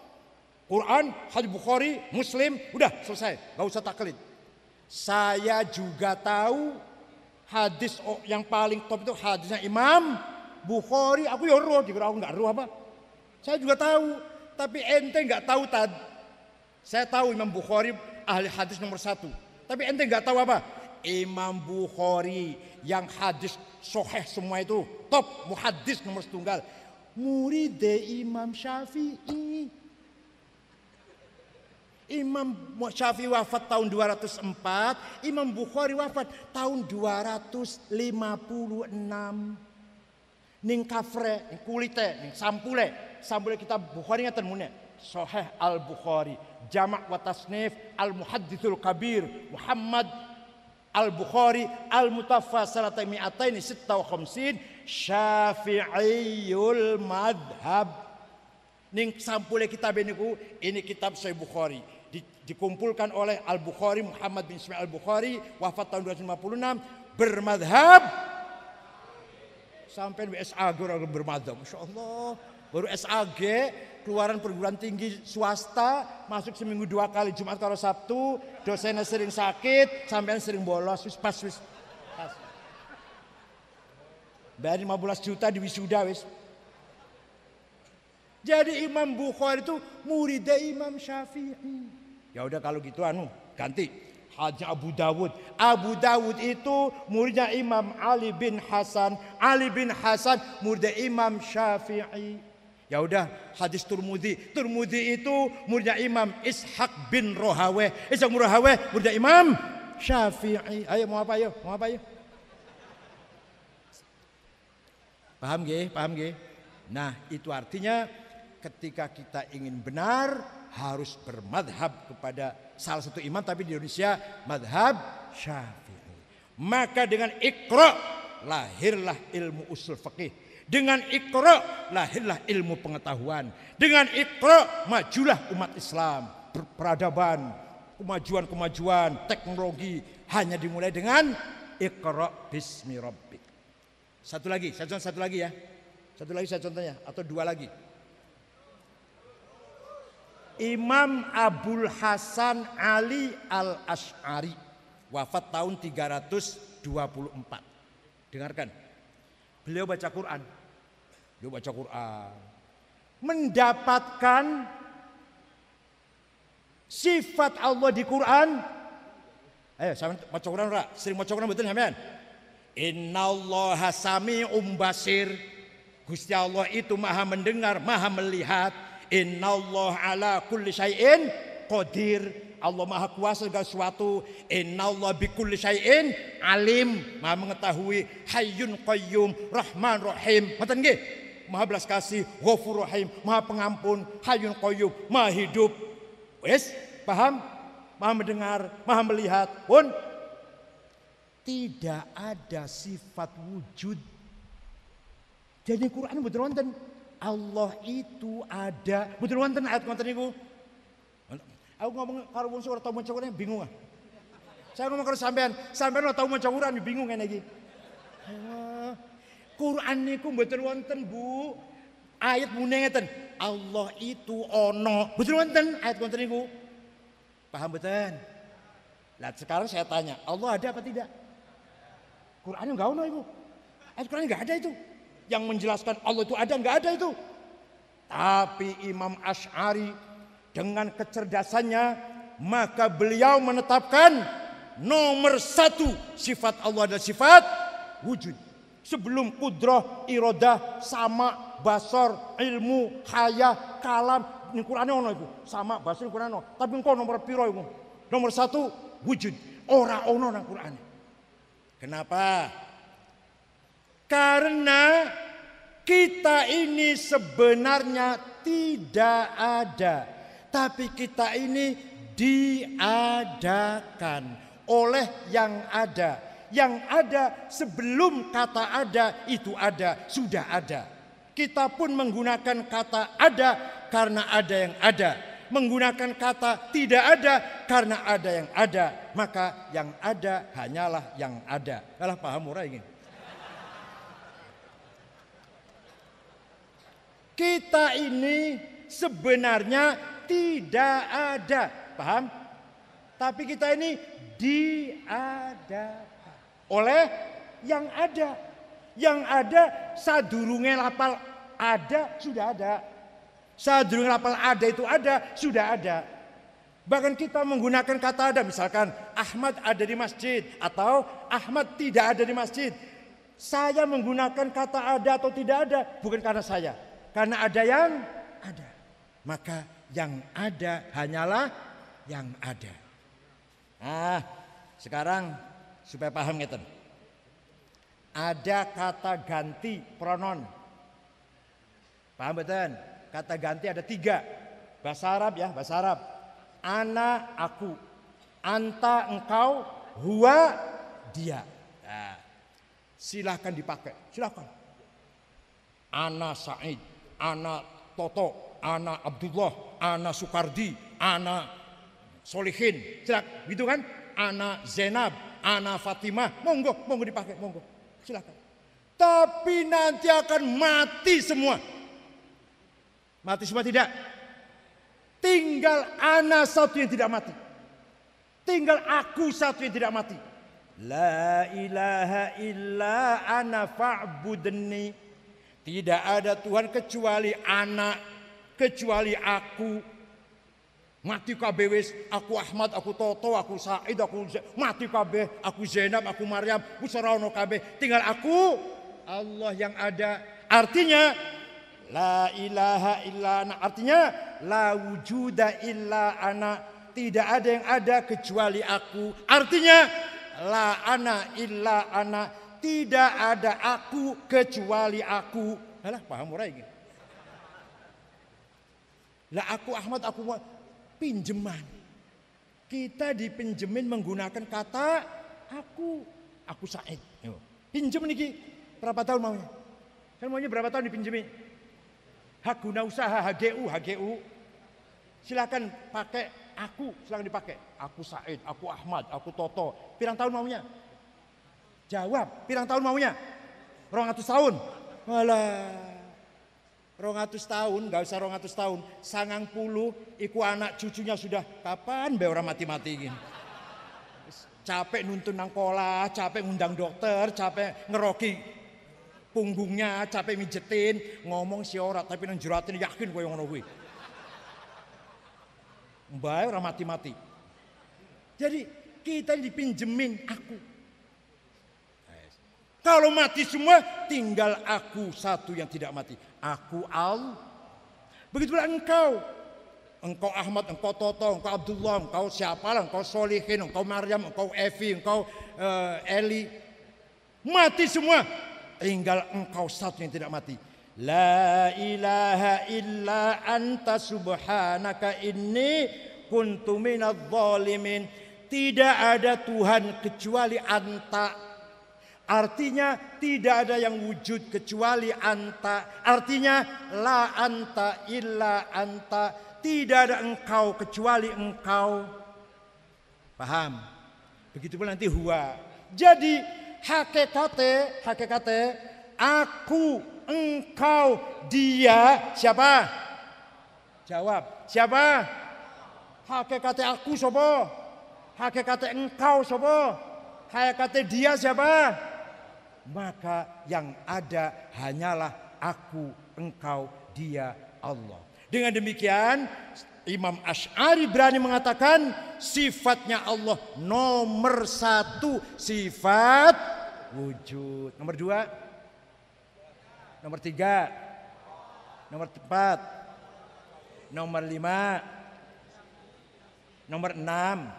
Quran, hadis Bukhari, Muslim, udah selesai, gak usah taklid. Saya juga tahu hadis yang paling top itu hadisnya Imam Bukhari. Aku ya roh, dikira aku nggak roh apa? Saya juga tahu, tapi ente nggak tahu tad. Saya tahu Imam Bukhari ahli hadis nomor satu, tapi ente nggak tahu apa? Imam Bukhari yang hadis soheh semua itu top muhadis nomor setunggal. Murid Imam Syafi'i Imam Syafi'i wafat tahun 204, Imam Bukhari wafat tahun 256. Ning kafre, ning kulite, ning sampule, sampule kita Bukhari ngeten mune. Sahih Al-Bukhari, Jamak wa Tasnif Al-Muhaddithul Kabir, Muhammad Al-Bukhari Al-Mutaffa Salata Mi'ataini Sitta wa Khamsin Syafi'iyul Madhab Ning sampule kitab ini ini kitab Sahih Bukhari di, dikumpulkan oleh Al-Bukhari Muhammad bin Ismail Al-Bukhari wafat tahun 256 bermadhab. Sampai SAG orang bermadhab Masya Allah. Baru SAG keluaran perguruan tinggi swasta masuk seminggu dua kali Jumat kalau Sabtu dosennya sering sakit sampai sering bolos wis pas wis pas. Bayar 15 juta di wisuda wis. Jadi Imam Bukhari itu muridnya Imam Syafi'i Ya udah kalau gitu anu ganti Haji Abu Dawud. Abu Dawud itu muridnya Imam Ali bin Hasan. Ali bin Hasan muridnya Imam Syafi'i. Ya udah hadis Turmudi. Turmudi itu muridnya Imam Ishaq bin Rohawe. Ishaq bin Rohawe muridnya Imam Syafi'i. Ayo mau apa ayo? Mau apa ayo? Paham gak? Paham gak? Nah, itu artinya ketika kita ingin benar harus bermadhab kepada salah satu imam tapi di Indonesia madhab Syafi'i. Maka dengan ikra lahirlah ilmu usul fikih. Dengan ikra lahirlah ilmu pengetahuan. Dengan ikra majulah umat Islam, peradaban, kemajuan-kemajuan, teknologi hanya dimulai dengan ikra bismi rabbik. Satu lagi, satu, satu lagi ya. Satu lagi saya contohnya atau dua lagi. Imam Abdul Hasan Ali Al Ash'ari wafat tahun 324. Dengarkan. Beliau baca Quran. Beliau baca Quran. Mendapatkan sifat Allah di Quran. Ayo, saya baca Quran ora? Sering baca Quran betul sampean? Innallaha sami'um basir. Gusti Allah itu maha mendengar, maha melihat. Innallaha ala kulli syai'in qadir. Allah maha kuasa segala sesuatu. Innallaha bi kulli syai'in alim. Maha mengetahui. Hayyun qayyum. Rahman rahim. Ngoten? Maha belas kasih, Ghafur Rahim, Maha pengampun, Hayyun Qayyum, Maha hidup. Wes, paham? Maha mendengar, Maha melihat. Pun tidak ada sifat wujud. Jadi Quran betul Allah itu ada. Betul wonten ayat wonten niku. Aku ngomong karo wong ora tau maca bingung ah. Saya ngomong karo sampean, sampean ora tau maca Quran bingung ngene iki. Quran niku betul wonten Bu. Ayat mune ngeten. Allah itu ono. Betul wonten ayat wonten niku. Paham betul? Nah sekarang saya tanya, Allah ada apa tidak? Quran enggak ada itu. Ayat Quran enggak ada itu. Yang menjelaskan Allah itu ada enggak ada itu. Tapi Imam Ash'ari dengan kecerdasannya maka beliau menetapkan nomor satu sifat Allah adalah sifat wujud. Sebelum kudrah, irodah, sama, basor, ilmu, haya, kalam. Ini Quran ono itu. Sama, basor, Quran ono. Tapi engkau nomor piro itu. Nomor satu wujud. Ora ono nang Quran. Kenapa? Karena kita ini sebenarnya tidak ada, tapi kita ini diadakan oleh yang ada. Yang ada sebelum kata ada itu ada, sudah ada. Kita pun menggunakan kata ada karena ada yang ada menggunakan kata tidak ada karena ada yang ada. Maka yang ada hanyalah yang ada. Kalah paham ora ini? Kita ini sebenarnya tidak ada. Paham? Tapi kita ini diadakan oleh yang ada. Yang ada sadurunge lapal ada sudah ada. Sadurunge lapal ada itu ada, sudah ada. Bahkan kita menggunakan kata ada, misalkan Ahmad ada di masjid atau Ahmad tidak ada di masjid. Saya menggunakan kata ada atau tidak ada bukan karena saya, karena ada yang ada. Maka yang ada hanyalah yang ada. Nah, sekarang supaya paham ngeten. Ada kata ganti pronon. Paham betul? Kata ganti ada tiga. Bahasa Arab ya, bahasa Arab. Ana aku. Anta engkau. Huwa dia. Nah, silahkan dipakai. Silahkan. Ana Said. Ana Toto. Ana Abdullah. Ana Sukardi. Ana Solihin. Silahkan. Gitu kan? Ana Zainab. Ana Fatimah. Monggo, monggo dipakai. Monggo. Silahkan. Tapi nanti akan mati semua. Mati semua tidak? Tinggal anak satu yang tidak mati. Tinggal aku satu yang tidak mati. La ilaha illa ana fa'budni. Tidak ada Tuhan kecuali anak, kecuali aku. Mati kabeh aku Ahmad, aku Toto, aku Said, aku mati kabeh, aku Zainab, aku Maryam, wis ora ono kabeh. Tinggal aku, Allah yang ada. Artinya La ilaha illa ana. Artinya la wujuda illa ana. tidak ada yang ada kecuali aku. Artinya la ana illa ana tidak ada aku kecuali aku. Alah paham ora iki? Lah aku Ahmad aku pinjeman. Kita dipinjemin menggunakan kata aku. Aku Said. Pinjem niki berapa tahun maunya? Kan maunya berapa tahun dipinjemin? Hak guna usaha HGU, HGU. Silakan pakai aku, silakan dipakai. Aku Said, aku Ahmad, aku Toto. Pirang tahun maunya? Jawab, pirang tahun maunya? Rongatus tahun. Walah. Rongatus tahun, gak usah rongatus tahun. Sangang puluh, iku anak cucunya sudah kapan be orang mati-mati gini. Capek nuntun nang kolah, capek ngundang dokter, capek ngeroki punggungnya, capek mijetin, ngomong si ora tapi nang jeratin yakin gue yang ngono. Mbak orang mati-mati. Jadi kita dipinjemin aku. Kalau mati semua, tinggal aku satu yang tidak mati. Aku Al. Begitu pula engkau. Engkau Ahmad, engkau Toto, engkau Abdullah, engkau siapa lah, engkau Solihin, engkau Maryam, engkau Evi, engkau uh, Eli. Mati semua. Tinggal engkau satu yang tidak mati. La ilaha illa anta subhanaka inni kuntu minadh. Tidak ada Tuhan kecuali anta Artinya tidak ada yang wujud kecuali anta. Artinya la anta illa anta. Tidak ada engkau kecuali engkau. Paham? Begitu pun nanti huwa. Jadi hakikate, hakikate aku, engkau, dia siapa? Jawab. Siapa? Hakikate aku sobo. Hakikate engkau sobo. Hakikate dia siapa? Maka yang ada hanyalah aku, engkau, dia, Allah. Dengan demikian Imam Ash'ari berani mengatakan sifatnya Allah nomor satu sifat wujud. Nomor dua, nomor tiga, nomor empat, nomor lima, nomor enam,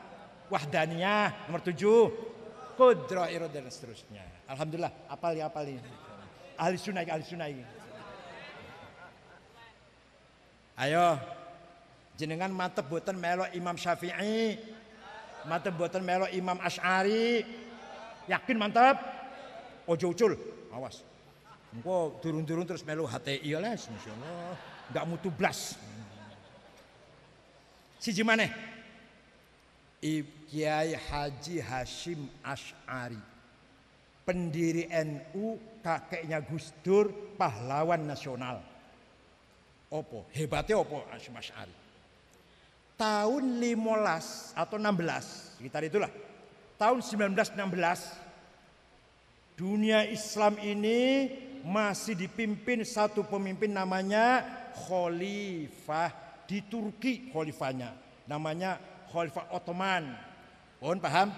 wahdaniyah, nomor tujuh, kudrah dan seterusnya. Alhamdulillah, apal ya apal ini. Ahli sunnah, ahli sunnah. Ayo, jenengan mantep buatan melo Imam Syafi'i, mantep buatan melo Imam Ash'ari. Yakin mantep? Ojo ucul, awas. Engko turun-turun terus melo HTI lah, insyaallah. Enggak mutu blas. Si mana? Kiai Haji Hashim Ash'ari pendiri NU, kakeknya Gus Dur, pahlawan nasional. Opo, hebatnya opo Mas Ari. Tahun 15 atau 16, sekitar itulah. Tahun 1916 dunia Islam ini masih dipimpin satu pemimpin namanya Khalifah di Turki khalifahnya namanya Khalifah Ottoman. Mohon paham?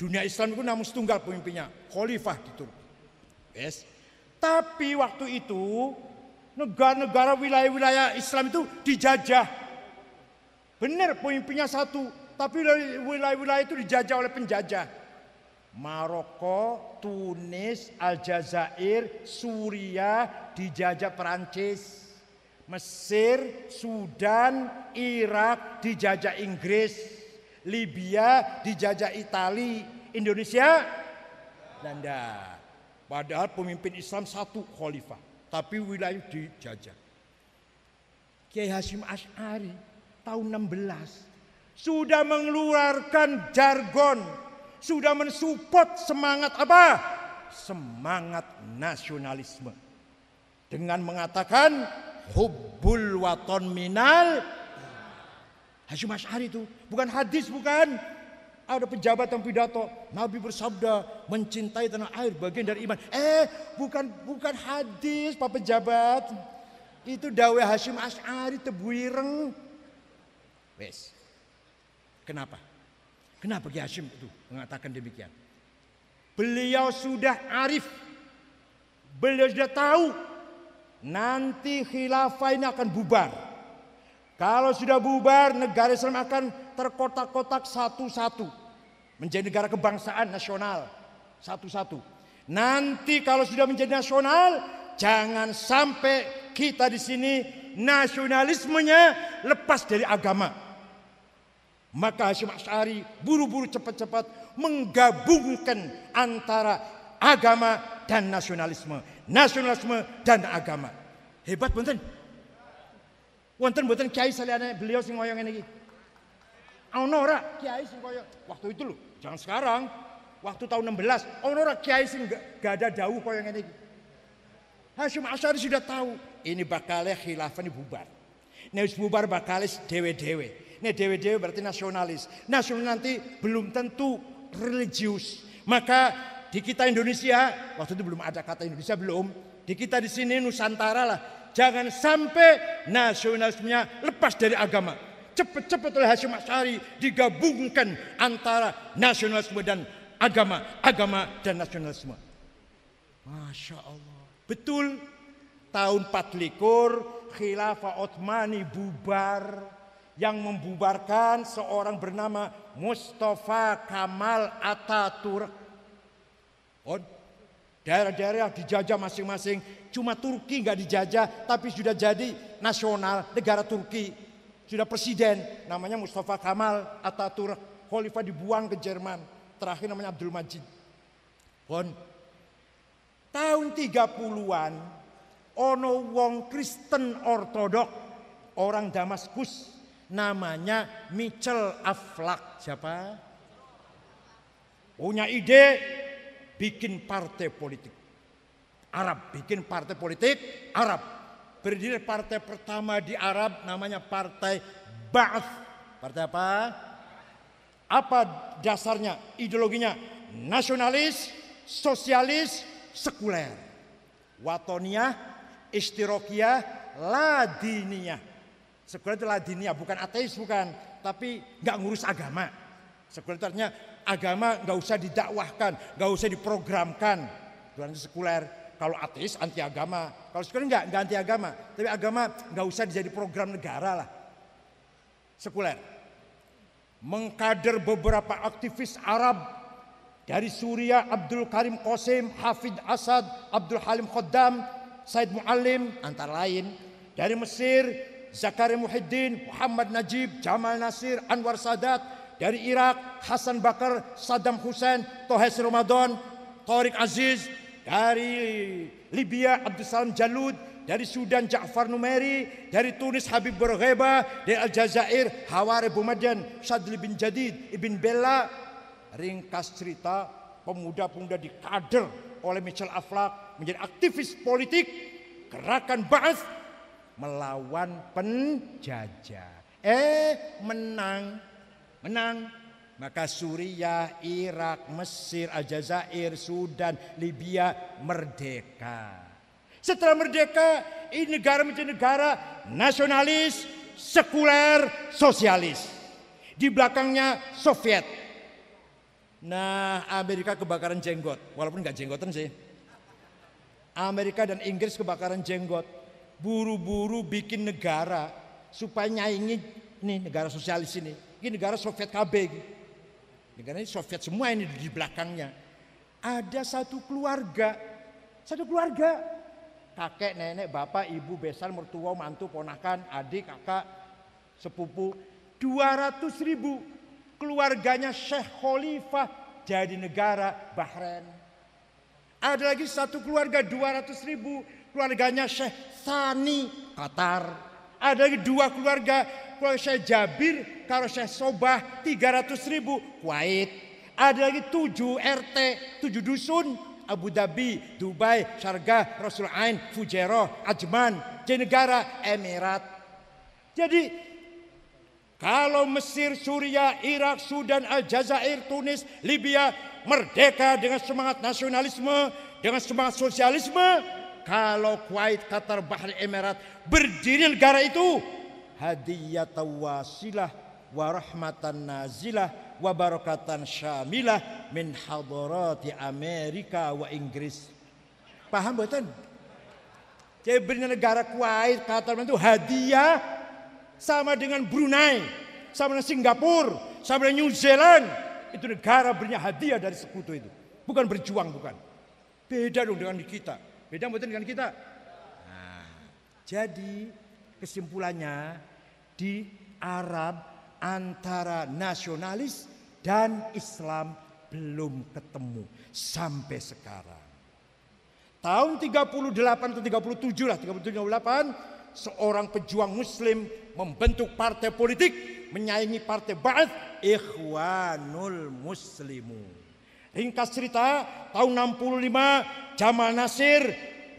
Dunia Islam itu namun setunggal pemimpinnya, khalifah di Turki. Yes. Tapi waktu itu negara-negara wilayah-wilayah Islam itu dijajah. Benar pemimpinnya satu, tapi wilayah-wilayah itu dijajah oleh penjajah. Maroko, Tunis, Aljazair, Suriah dijajah Perancis. Mesir, Sudan, Irak dijajah Inggris. Libya dijajah Itali, Indonesia Belanda. Padahal pemimpin Islam satu khalifah, tapi wilayah dijajah. Kiai Hashim Ash'ari tahun 16 sudah mengeluarkan jargon, sudah mensupport semangat apa? Semangat nasionalisme. Dengan mengatakan hubbul waton minal Hashim Ash'ari itu bukan hadis bukan. Ada pejabat yang pidato, Nabi bersabda mencintai tanah air bagian dari iman. Eh, bukan bukan hadis Pak pejabat. Itu dawe Hashim Ash'ari tebuireng. Wes. Kenapa? Kenapa Ki Hashim itu mengatakan demikian? Beliau sudah arif. Beliau sudah tahu nanti khilafah ini akan bubar Kalau sudah bubar, negara Islam akan terkotak-kotak satu-satu. Menjadi negara kebangsaan nasional. Satu-satu. Nanti kalau sudah menjadi nasional, jangan sampai kita di sini nasionalismenya lepas dari agama. Maka Hashim Asy'ari buru-buru cepat-cepat menggabungkan antara agama dan nasionalisme, nasionalisme dan agama. Hebat betul. Wonten mboten kiai saliyane beliau sing ngoyo ngene iki. Ono ora kiai sing koyo waktu itu loh, jangan sekarang. Waktu tahun 16, ono ora kiai sing gak ada dawuh koyo ngene iki. Hashim Asy'ari sudah tahu ini bakalnya khilafah ini bubar. Nek wis bubar bakalnya dewe-dewe. Nek dewe-dewe berarti nasionalis. Nasional nanti belum tentu religius. Maka di kita Indonesia, waktu itu belum ada kata Indonesia belum. Di kita di sini Nusantara lah Jangan sampai nasionalismenya lepas dari agama. Cepat-cepat oleh Hashim Asyari digabungkan antara nasionalisme dan agama, agama dan nasionalisme. Masya Allah. Betul, tahun 44 khilafah Utsmani bubar. Yang membubarkan seorang bernama Mustafa Kamal Ataturk. Daerah-daerah dijajah masing-masing. Cuma Turki nggak dijajah, tapi sudah jadi nasional negara Turki. Sudah presiden, namanya Mustafa Kamal Ataturk. Khalifah dibuang ke Jerman. Terakhir namanya Abdul Majid. Pon. Tahun 30-an, ono wong Kristen Ortodok, orang Damaskus, namanya Mitchell Aflak. Siapa? Punya ide bikin partai politik Arab, bikin partai politik Arab. Berdiri partai pertama di Arab namanya Partai Ba'ath. Partai apa? Apa dasarnya, ideologinya? Nasionalis, sosialis, sekuler. Watonia, istirokia, ladiniah. Sekuler itu ladiniah, bukan ateis bukan, tapi nggak ngurus agama. Sekuler artinya agama nggak usah didakwahkan, nggak usah diprogramkan. Tuhan sekuler. Kalau ateis anti agama, kalau sekuler nggak nggak anti agama, tapi agama nggak usah jadi program negara lah. Sekuler. Mengkader beberapa aktivis Arab dari Suria Abdul Karim Qasim, Hafid Asad, Abdul Halim Khaddam, Said Muallim antara lain. Dari Mesir Zakaria Muhyiddin, Muhammad Najib, Jamal Nasir, Anwar Sadat, dari Irak, Hasan Bakar, Saddam Hussein, Tohes Ramadan, Tariq Aziz. Dari Libya, Abdul Salam Jalud. Dari Sudan, Ja'far Numeri. Dari Tunis, Habib Bourguiba. Dari Aljazair, Hawari Bumadjan, Shadli bin Jadid, Ibn Bella. Ringkas cerita, pemuda-pemuda dikader oleh Michel Aflak menjadi aktivis politik gerakan Ba'ath melawan penjajah. Eh menang menang. Maka Suriah, Irak, Mesir, Aljazair, Sudan, Libya merdeka. Setelah merdeka, ini negara menjadi negara nasionalis, sekuler, sosialis. Di belakangnya Soviet. Nah, Amerika kebakaran jenggot, walaupun nggak jenggotan sih. Amerika dan Inggris kebakaran jenggot, buru-buru bikin negara supaya nyaingi nih negara sosialis ini. Ini negara Soviet KB. Negara ini Soviet semua ini di belakangnya. Ada satu keluarga, satu keluarga, kakek, nenek, bapak, ibu, besan, mertua, mantu, ponakan, adik, kakak, sepupu, 200 ribu keluarganya Syekh Khalifah jadi negara Bahrain. Ada lagi satu keluarga 200 ribu keluarganya Syekh Sani Qatar. Ada lagi dua keluarga kalau saya Jabir, kalau saya Sobah 300 ribu Kuwait. Ada lagi 7 RT, 7 dusun Abu Dhabi, Dubai, Syargah, Rasul Ain, Fujairah, Ajman, jadi negara Emirat. Jadi kalau Mesir, Suriah, Irak, Sudan, Aljazair, Tunis, Libya merdeka dengan semangat nasionalisme, dengan semangat sosialisme, kalau Kuwait, Qatar, Bahrain, Emirat berdiri negara itu hadiyatan wasilah wa rahmatan nazilah wa barakatan syamilah min hadarati Amerika wa Inggris. Paham betul? Jadi negara Kuwait, Qatar itu hadiah sama dengan Brunei, sama dengan Singapura, sama dengan New Zealand. Itu negara berinya hadiah dari sekutu itu. Bukan berjuang, bukan. Beda dong dengan kita. Beda bukan dengan kita. Nah, jadi kesimpulannya di Arab antara nasionalis dan Islam belum ketemu sampai sekarang. Tahun 38 atau 37 lah, 37 38 seorang pejuang muslim membentuk partai politik menyaingi partai Ba'ath Ikhwanul Muslimun. Ringkas cerita, tahun 65 Jamal Nasir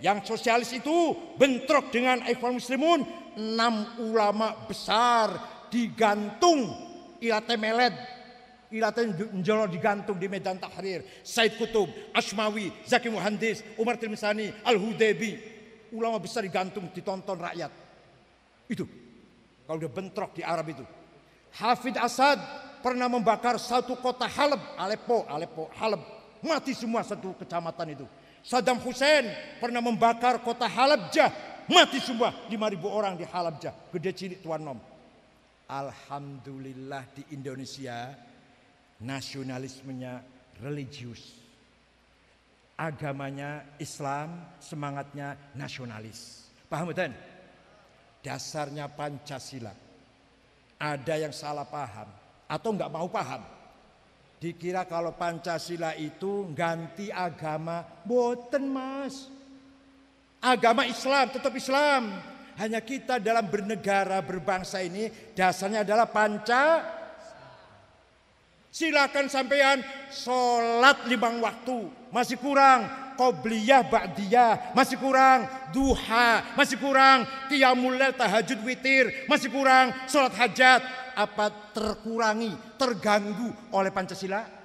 yang sosialis itu bentrok dengan Ikhwan Muslimun, enam ulama besar digantung. Ilate meled. Ilate njolo digantung di Medan Tahrir. Said Kutub Ashmawi Zaki Muhandis Umar Tilmisani Al Hudebi ulama besar digantung ditonton rakyat. Itu. Kalau dia bentrok di Arab itu. Hafid Asad pernah membakar satu kota Halab Aleppo Aleppo Halab mati semua satu kecamatan itu. Saddam Hussein pernah membakar kota Halabjah mati semua 5000 orang di Halabjah gede cilik tuan nom Alhamdulillah di Indonesia nasionalismenya religius. Agamanya Islam, semangatnya nasionalis. Paham betul? Dasarnya Pancasila. Ada yang salah paham atau nggak mau paham. Dikira kalau Pancasila itu ganti agama, boten mas. Agama Islam tetap Islam, hanya kita dalam bernegara berbangsa ini dasarnya adalah panca. Silakan sampean sholat limang waktu. Masih kurang. Qobliyah ba'diyah. Masih kurang. Duha masih kurang. Qiyamul tahajud witir. Masih kurang. Sholat hajat. Apa terkurangi terganggu oleh Pancasila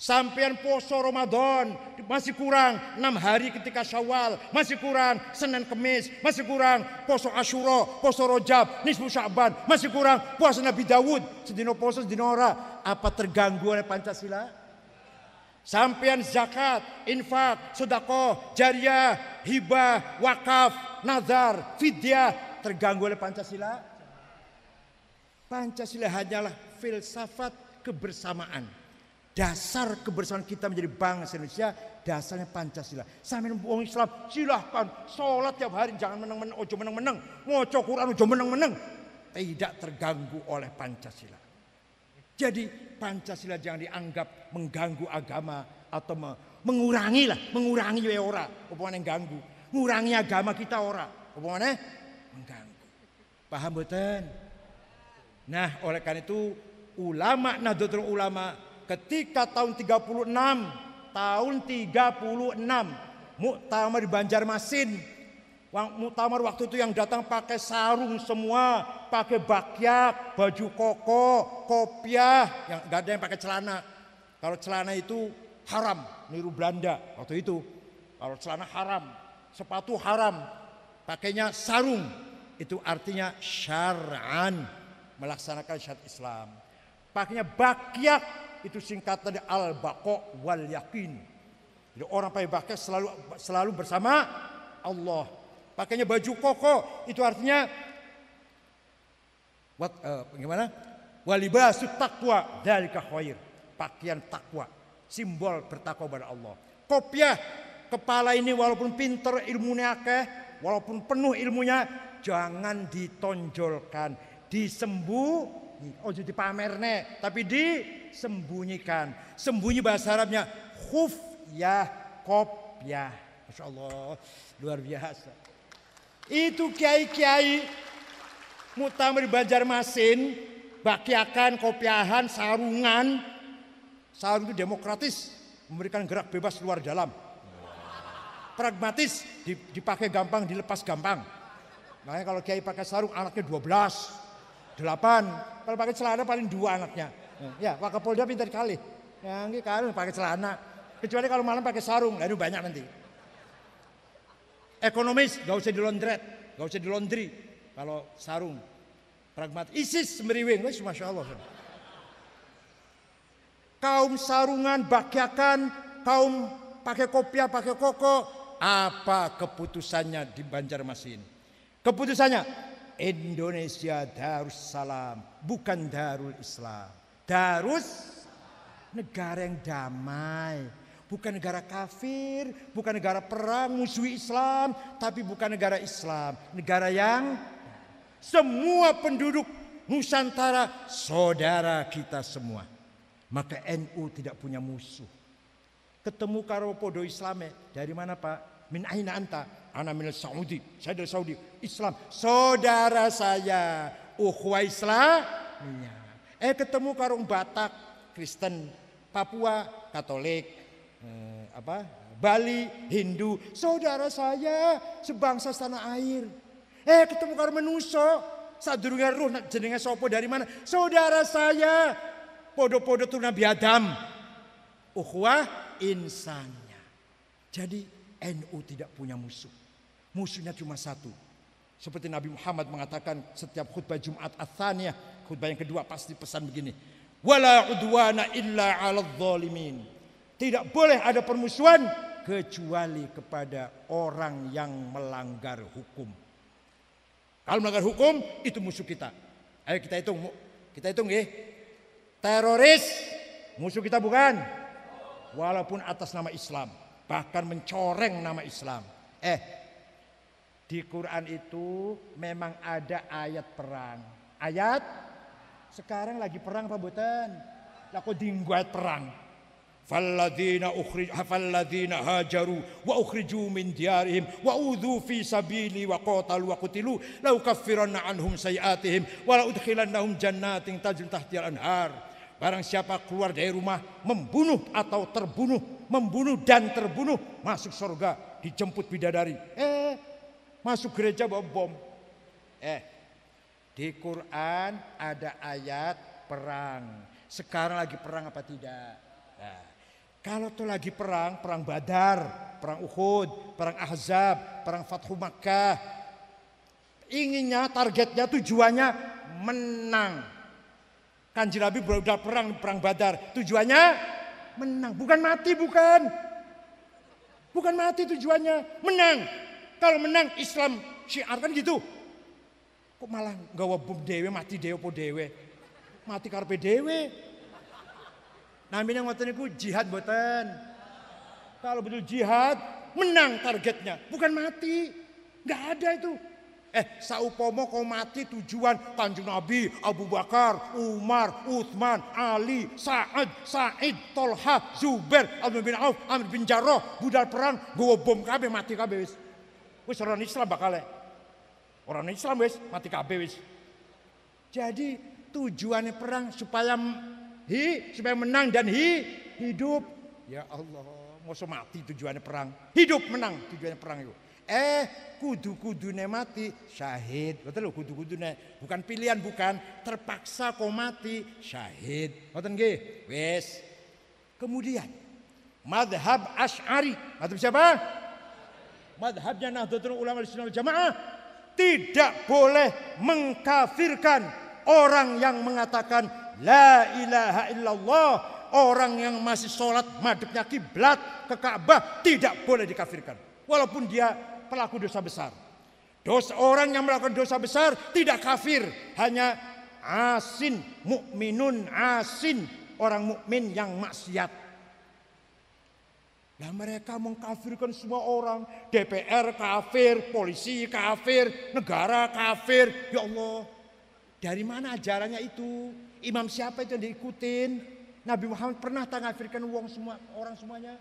Sampean poso Ramadan masih kurang enam hari ketika Syawal, masih kurang Senin Kemis, masih kurang poso Asyura, poso Rojab, nisfu Sya'ban, masih kurang puasa Nabi Dawud, sedino poso sedino ora. Apa terganggu oleh Pancasila? Sampean zakat, infak, sedekah, jariah, hibah, wakaf, nazar, fidyah terganggu oleh Pancasila? Pancasila hanyalah filsafat kebersamaan Dasar kebersamaan kita menjadi bangsa Indonesia dasarnya Pancasila. Sampai orang Islam silahkan sholat tiap hari jangan menang-menang, ojo menang-menang, mau Quran ojo menang-menang. Tidak terganggu oleh Pancasila. Jadi Pancasila jangan dianggap mengganggu agama atau mengurangi lah, mengurangi ya ora, apa yang ganggu. Mengurangi agama kita ora, apa mengganggu. Paham betul? Nah, oleh karena itu ulama Nahdlatul Ulama ketika tahun 36 tahun 36 muktamar di Banjarmasin. Muktamar waktu itu yang datang pakai sarung semua pakai bakyak baju koko kopiah yang gak ada yang pakai celana. Kalau celana itu haram niru Belanda waktu itu. Kalau celana haram sepatu haram pakainya sarung. Itu artinya syar'an melaksanakan syariat Islam. Pakainya bakyak itu singkatan dari al baqo wal yakin. Jadi orang pakai bakar selalu selalu bersama Allah. Pakainya baju koko itu artinya what uh, bagaimana? Walibasu takwa dari khair. Pakaian takwa, simbol bertakwa kepada Allah. Kopiah kepala ini walaupun pinter ilmunya akeh, walaupun penuh ilmunya jangan ditonjolkan, disembuh oh jadi pamerne, tapi disembunyikan. Sembunyi bahasa Arabnya khuf ya kop ya. Masya Allah, luar biasa. Itu kiai-kiai mutamir Banjarmasin, bakiakan, kopiahan, sarungan. Sarung itu demokratis, memberikan gerak bebas luar dalam. Pragmatis, dipakai gampang, dilepas gampang. Makanya kalau kiai pakai sarung anaknya 12, delapan. Kalau pakai celana paling dua anaknya. Ya, Wakapolda pintar kali. Ya, ini kan pakai celana. Kecuali kalau malam pakai sarung, lalu banyak nanti. Ekonomis, gak usah dilondret, gak usah dilondri. Kalau sarung, pragmat. ISIS semeriwing, wes masya Allah. Kaum sarungan, bakyakan, kaum pakai kopiah, pakai koko, apa keputusannya di Banjarmasin? Keputusannya Indonesia Darussalam, bukan Darul Islam. Darus negara yang damai, bukan negara kafir, bukan negara perang musuh Islam, tapi bukan negara Islam, negara yang semua penduduk Nusantara saudara kita semua. Maka NU tidak punya musuh. Ketemu karo podo Islame dari mana Pak? Min aina anta? Ana min Saudi. Saya dari Saudi. Islam. Saudara saya. Ukhwa Islam. Eh ketemu karung Batak, Kristen, Papua, Katolik, eh, apa? Bali, Hindu, saudara saya sebangsa tanah air. Eh ketemu karo menuso, sadurunge ruh jenenge sopo dari mana? Saudara saya podo-podo tuh Nabi Adam. Ukhwah insannya. Jadi NU tidak punya musuh. Musuhnya cuma satu. Seperti Nabi Muhammad mengatakan setiap khutbah Jumat Atsaniyah, khutbah yang kedua pasti pesan begini. Wala udwana illa 'alal zalimin. Tidak boleh ada permusuhan kecuali kepada orang yang melanggar hukum. Kalau melanggar hukum itu musuh kita. Ayo kita hitung, kita hitung ya. Teroris musuh kita bukan? Walaupun atas nama Islam, bahkan mencoreng nama Islam. Eh, di Quran itu memang ada ayat perang. Ayat sekarang lagi perang apa buatan? Laku dingguat perang. Falladzina ukhrij falladzina hajaru wa ukhriju min diyarihim wa udhu fi sabili wa qatalu wa qutilu la ukaffiranna anhum sayiatihim wa la udkhilannahum jannatin tajri tahtiyal anhar. Barang siapa keluar dari rumah membunuh atau terbunuh, membunuh dan terbunuh masuk surga dijemput bidadari. Eh, masuk gereja bawa bom. Eh, di Quran ada ayat perang. Sekarang lagi perang apa tidak? Nah, kalau tuh lagi perang, perang Badar, perang Uhud, perang Ahzab, perang Fathu Makkah. Inginnya, targetnya, tujuannya menang. Kanji Nabi berudah perang, perang Badar. Tujuannya menang, bukan mati, bukan. Bukan mati tujuannya, menang. Kalau menang Islam syiar kan gitu. Kok malah gawa bom dewe mati dewe po dewe. Mati karpe dewe. Namanya ngoten niku jihad boten. Kalau betul jihad menang targetnya, bukan mati. Nggak ada itu. Eh, saupomo kau mati tujuan Kanjeng Nabi, Abu Bakar, Umar, Uthman, Ali, Sa'ad, Sa'id, Tolha, Zubair, Abdul bin Auf, Amr bin Jarrah, budal perang, gue bom kabe mati kabe wis. Wis orang Islam bakal Orang Islam wis mati kabe wis. Jadi tujuannya perang supaya hi supaya menang dan hi hidup. Ya Allah, mau mati tujuannya perang. Hidup menang tujuannya perang itu. Eh, kudu-kudune mati syahid. Betul lho kudu-kudune. Bukan pilihan bukan, terpaksa kau mati syahid. Ngoten nggih? Wis. Kemudian madhab Asy'ari. Madhab siapa? Madhabnya Nahdlatul Ulama Sunnah Jamaah tidak boleh mengkafirkan orang yang mengatakan la ilaha illallah. Orang yang masih sholat madepnya kiblat ke Ka'bah tidak boleh dikafirkan. Walaupun dia pelaku dosa besar. Dosa orang yang melakukan dosa besar tidak kafir, hanya asin, mukminun asin, orang mukmin yang maksiat. Nah mereka mengkafirkan semua orang, DPR kafir, polisi kafir, negara kafir. Ya Allah, dari mana ajarannya itu? Imam siapa itu yang diikutin? Nabi Muhammad pernah tak ngafirkan uang semua orang semuanya?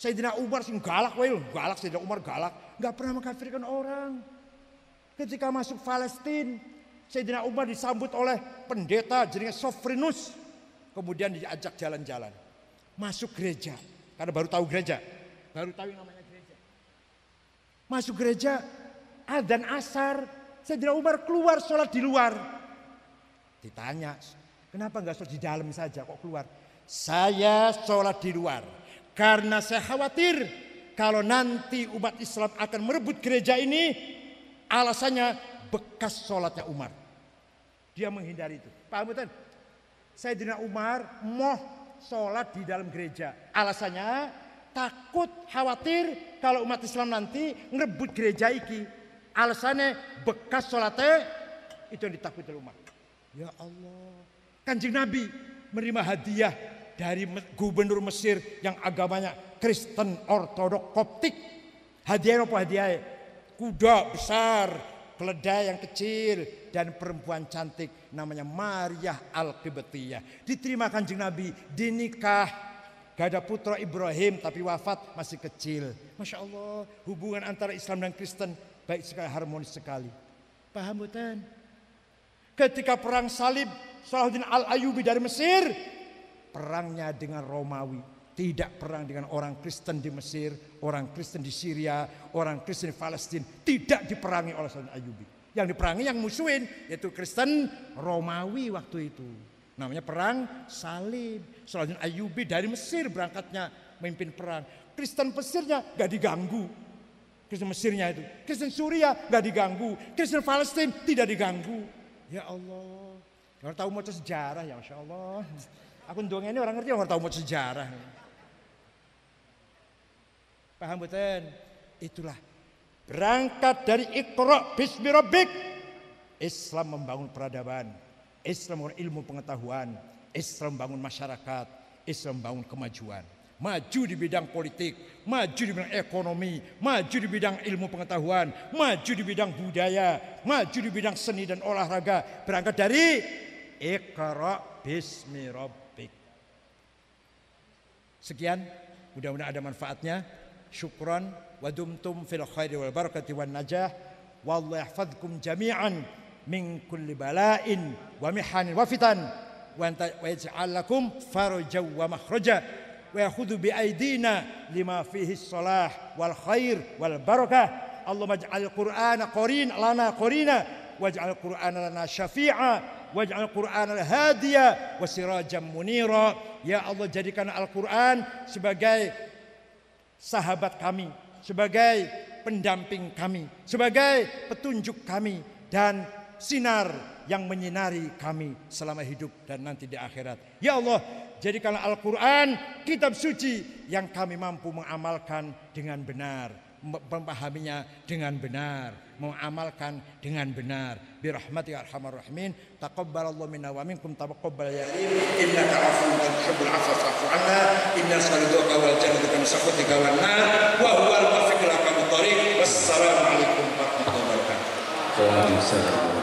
Sayyidina Umar sing galak wae galak Sayyidina Umar galak, nggak pernah mengkafirkan orang. Ketika masuk Palestina, Sayyidina Umar disambut oleh pendeta jenenge Sofrinus. Kemudian diajak jalan-jalan. Masuk gereja, karena baru tahu gereja. Baru tahu yang namanya gereja. Masuk gereja, adzan asar, Sayyidina Umar keluar sholat di luar. Ditanya, kenapa nggak sholat di dalam saja kok keluar? Saya sholat di luar karena saya khawatir kalau nanti umat Islam akan merebut gereja ini, alasannya bekas sholatnya Umar. Dia menghindari itu. Paham betul? Sayyidina Umar mau sholat di dalam gereja. Alasannya takut, khawatir kalau umat Islam nanti merebut gereja iki. Alasannya bekas sholatnya itu yang ditakuti umat. Ya Allah. Kanjeng Nabi menerima hadiah dari gubernur Mesir yang agamanya Kristen Ortodok Koptik. Hadiah apa hadiah? Kuda besar, keledai yang kecil dan perempuan cantik namanya Maria Al-Qibtiyah. Diterima kanjeng Nabi, dinikah. Gak ada putra Ibrahim tapi wafat masih kecil. Masya Allah hubungan antara Islam dan Kristen baik sekali harmonis sekali. Paham bukan? Ketika perang salib Salahuddin Al-Ayubi dari Mesir. Perangnya dengan Romawi. Tidak perang dengan orang Kristen di Mesir, orang Kristen di Syria, orang Kristen di Palestina. Tidak diperangi oleh Salahuddin Ayubi. Yang diperangi yang musuhin yaitu Kristen Romawi waktu itu. Namanya perang salib. Salahuddin Ayubi dari Mesir berangkatnya memimpin perang. Kristen Mesirnya gak diganggu. Kristen Mesirnya itu. Kristen Suria gak diganggu. Kristen Palestina tidak diganggu. Ya Allah. Orang tahu mau sejarah ya Allah. Aku ini orang ngerti orang tahu mau sejarah. Paham betul? Itulah berangkat dari Iqra bismi. Islam membangun peradaban, Islam membangun ilmu pengetahuan, Islam membangun masyarakat, Islam membangun kemajuan. Maju di bidang politik, maju di bidang ekonomi, maju di bidang ilmu pengetahuan, maju di bidang budaya, maju di bidang seni dan olahraga. Berangkat dari Iqra bismi rabbik. Sekian, mudah-mudahan ada manfaatnya. Syukran wa dumtum fil khairi wal barakati wan najah. Wallahu yahfazkum jami'an min kulli bala'in wa mihanin wa fitan wa yaj'al lakum farajan wa makhraja wa yakhudhu bi aidina lima fihi salah wal khair wal barakah. Allahumma ij'al Qur'ana qarin lana qarina waj'al Qur'ana lana syafi'a waj'al Qur'ana hadiya wa sirajan munira. Ya Allah jadikan Al-Qur'an sebagai sahabat kami, sebagai pendamping kami, sebagai petunjuk kami dan sinar yang menyinari kami selama hidup dan nanti di akhirat. Ya Allah, jadikanlah Al-Qur'an kitab suci yang kami mampu mengamalkan dengan benar memahaminya dengan benar, mengamalkan dengan benar. Bi rahmatika arhamar rahimin. Taqabbalallahu minna wa minkum taqabbal ya innaka afuwwun tuhibbul afwa fa'fu 'anna. Inna salatuka wal jannata min sakhatika wan nar wa huwal muwaffiq ila aqwamit thariq. Wassalamu alaikum warahmatullahi wabarakatuh. Waalaikumsalam.